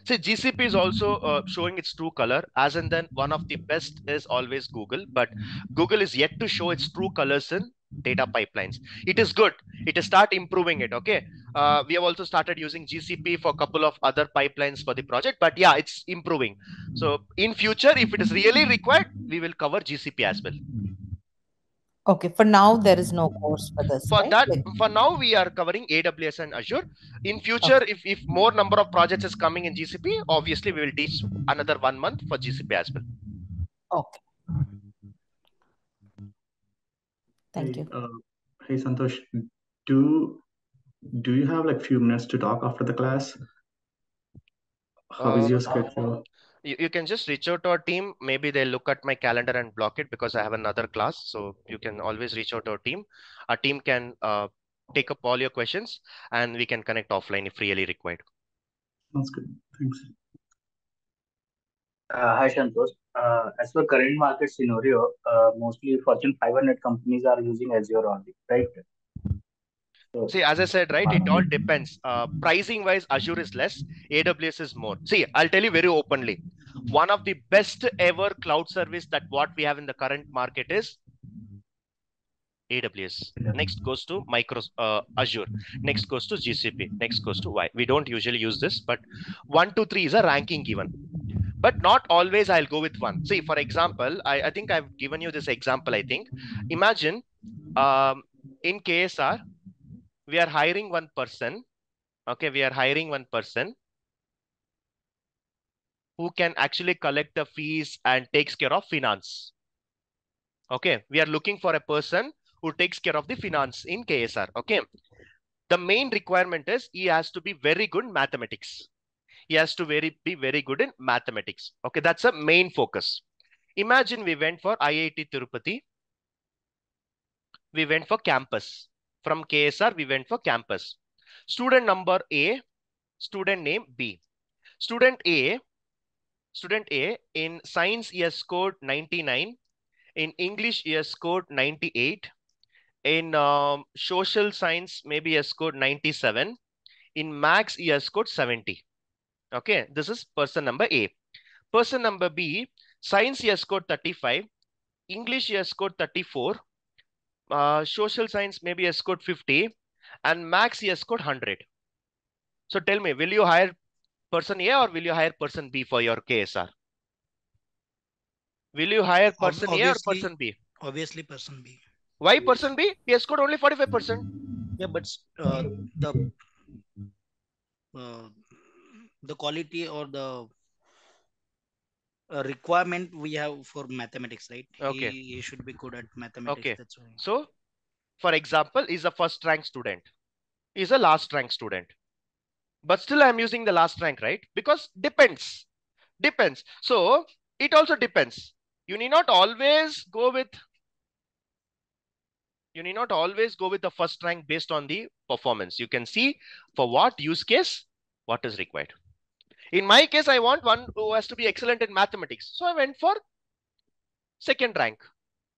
S1: See, GCP is also uh, showing its true color, as in then one of the best is always Google, but Google is yet to show its true colors in data pipelines. It is good. It is start improving it. Okay. Uh, we have also started using GCP for a couple of other pipelines for the project, but yeah, it's improving. So in future, if it is really required, we will cover GCP as well.
S8: Okay, for now there is no course for this.
S1: For
S8: right?
S1: that,
S8: Like,
S1: for now we are covering AWS and Azure. In future, if if more number of projects is coming in GCP, obviously we will teach another one month for GCP as well.
S8: okay. Thank
S7: Hey,
S8: you.
S7: uh, hey Santhosh, do do you have like few minutes to talk after the class? How is
S1: Uh,
S7: your schedule?
S1: You, you can just reach out to our team. Maybe they'll look at my calendar and block it because I have another class. So you can always reach out to our team. Our team can uh, take up all your questions and we can connect offline if really required.
S7: Sounds good. Thanks.
S3: Uh, hi Santhosh. Uh, as per current market scenario, uh, mostly Fortune 500 companies are using Azure only, right? So,
S1: See, as I said, right, it all depends. Uh, pricing wise, Azure is less, AWS is more. See, I'll tell you very openly. One of the best ever cloud service that what we have in the current market is AWS. Next goes to Micro uh, Azure. Next goes to GCP. Next goes to Y. We don't usually use this, but one, two, three is a ranking given. But not always I'll go with one. See, for example, I, I think I've given you this example, I think. Imagine um, in KSR, we are hiring one person. Okay, we are hiring one person who can actually collect the fees and takes care of finance. Okay, we are looking for a person who takes care of the finance in KSR. Okay, the main requirement is he has to be very good in mathematics. He has to very be very good in mathematics. Okay, that's a main focus. Imagine we went for IIT Tirupati. We went for campus. From KSR, we went for campus. Student number A, student name B. Student A, student A in science he has scored 99. In English he has scored 98. In um, social science, maybe he has scored 97. In max, he has scored 70. Okay, this is person number A. Person number B, science he has scored 35. English he has scored 34. Uh, social science maybe he has scored 50. And max he has scored 100. So tell me, will you hire person A or will you hire person B for your KSR? Will you hire person A or person B?
S6: Obviously, person B.
S1: Why person B? He has scored only 45%.
S6: Yeah, but uh, the uh, the quality or the uh, requirement we have for mathematics, right?
S1: Okay.
S6: He, he should be good at mathematics.
S1: Okay.
S6: That's why.
S1: So, for example, is a first rank student, is a last rank student. But still I'm using the last rank, right? Because depends. Depends. So it also depends. You need not always go with you need not always go with the first rank based on the performance. You can see for what use case, what is required. In my case, I want one who has to be excellent in mathematics. So I went for second rank.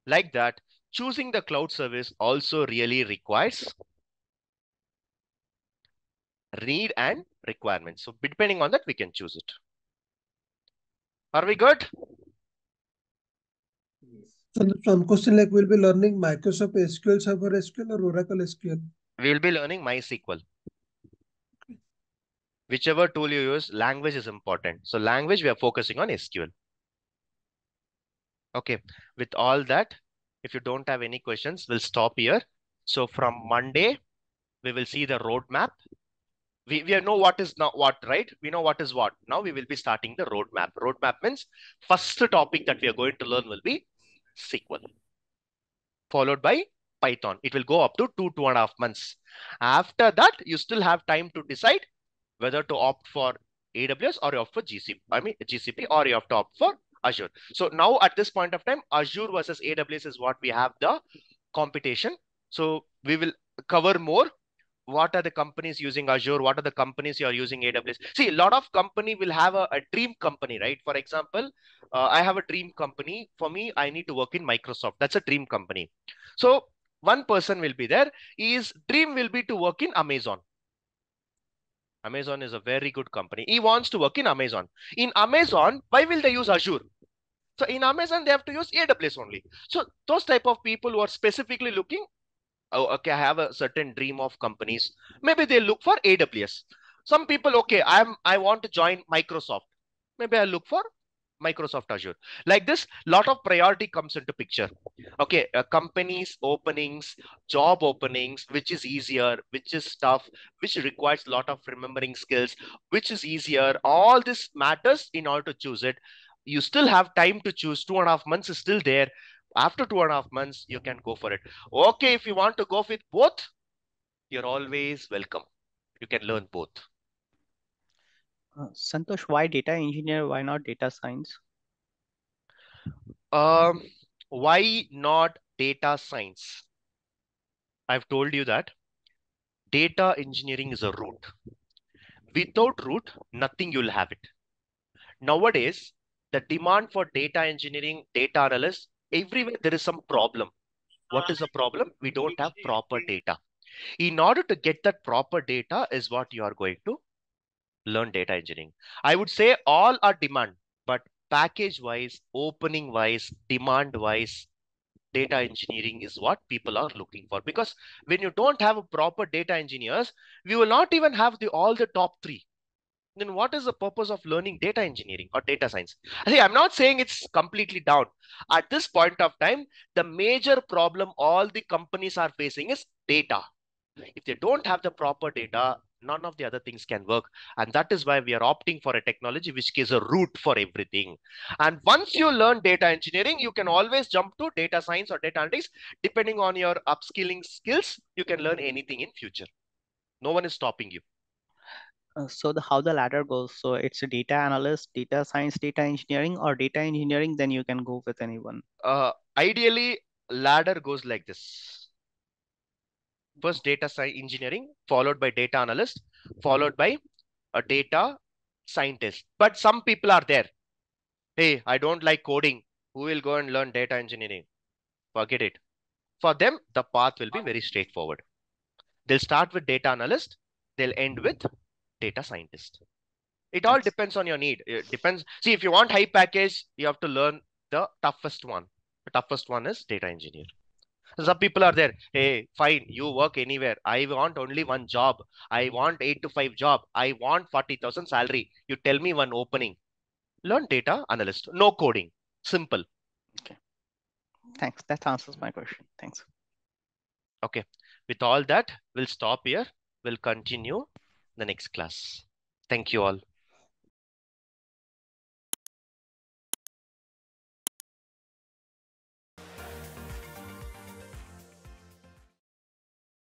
S1: Like that, choosing the cloud service also really requires need and requirements. So depending on that, we can choose it. Are we good?
S2: So the one question like we'll be learning Microsoft SQL Server SQL or Oracle SQL.
S1: We'll be learning MySQL. Whichever tool you use, language is important. So language, we are focusing on SQL. Okay, with all that, if you don't have any questions, we'll stop here. So from Monday, we will see the roadmap. We, we know what is what, right? We know what is what. Now we will be starting the roadmap. Roadmap means first topic that we are going to learn will be SQL, followed by Python. It will go up to two, two and a half months. After that, you still have time to decide whether to opt for AWS or you opt for GCP. I mean GCP or you have to opt for Azure. So now at this point of time, Azure versus AWS is what we have the competition. So we will cover more. What are the companies using Azure? What are the companies you are using AWS? See, a lot of company will have a, a dream company, right? For example, uh, I have a dream company. For me, I need to work in Microsoft. That's a dream company. So one person will be there. His dream will be to work in Amazon. Amazon is a very good company. He wants to work in Amazon. In Amazon, why will they use Azure? So in Amazon, they have to use AWS only. So those type of people who are specifically looking, oh, okay, I have a certain dream of companies. Maybe they look for AWS. Some people, okay, I'm I want to join Microsoft. Maybe I look for Microsoft Azure. Like this, lot of priority comes into picture. Okay, uh, companies openings, job openings, which is easier, which is tough, which requires a lot of remembering skills, which is easier. All this matters in order to choose it. You still have time to choose. Two and a half months is still there. After two and a half months, you can go for it. Okay, if you want to go with both, you're always welcome. You can learn both.
S10: Uh, Santhosh, why data engineer? Why not data science?
S1: Um, why not data science? I've told you that data engineering is a root. Without root, nothing you'll have it. Nowadays, the demand for data engineering, data analysts, everywhere there is some problem. What is the problem? We don't have proper data. In order to get that proper data is what you are going to learn data engineering. I would say all are demand, but package wise, opening wise, demand wise, data engineering is what people are looking for. Because when you don't have a proper data engineers, we will not even have the all the top three. Then what is the purpose of learning data engineering or data science? Think I'm not saying it's completely down. At this point of time, the major problem all the companies are facing is data. If they don't have the proper data, none of the other things can work. And that is why we are opting for a technology which is a root for everything. And once you learn data engineering, you can always jump to data science or data analytics. Depending on your upskilling skills, you can learn anything in future. No one is stopping you.
S10: Uh, so the how the ladder goes. So it's a data analyst, data science, data engineering, or data engineering. Then you can go with anyone.
S1: Uh, ideally, ladder goes like this first data science engineering, followed by data analyst, followed by a data scientist. But some people are there. Hey, I don't like coding. Who will go and learn data engineering? Forget it. For them, the path will be very straightforward. They'll start with data analyst. They'll end with data scientist. It all depends on your need. It depends. See, if you want high package, you have to learn the toughest one. The toughest one is data engineer. Some people are there. Hey, fine, you work anywhere. I want only one job. I want eight to five job. I want 40,000 salary. You tell me one opening. Learn data analyst. No coding. Simple.
S10: Okay. Thanks. That answers my question. Thanks.
S1: Okay. With all that, we'll stop here. We'll continue the next class. Thank you all.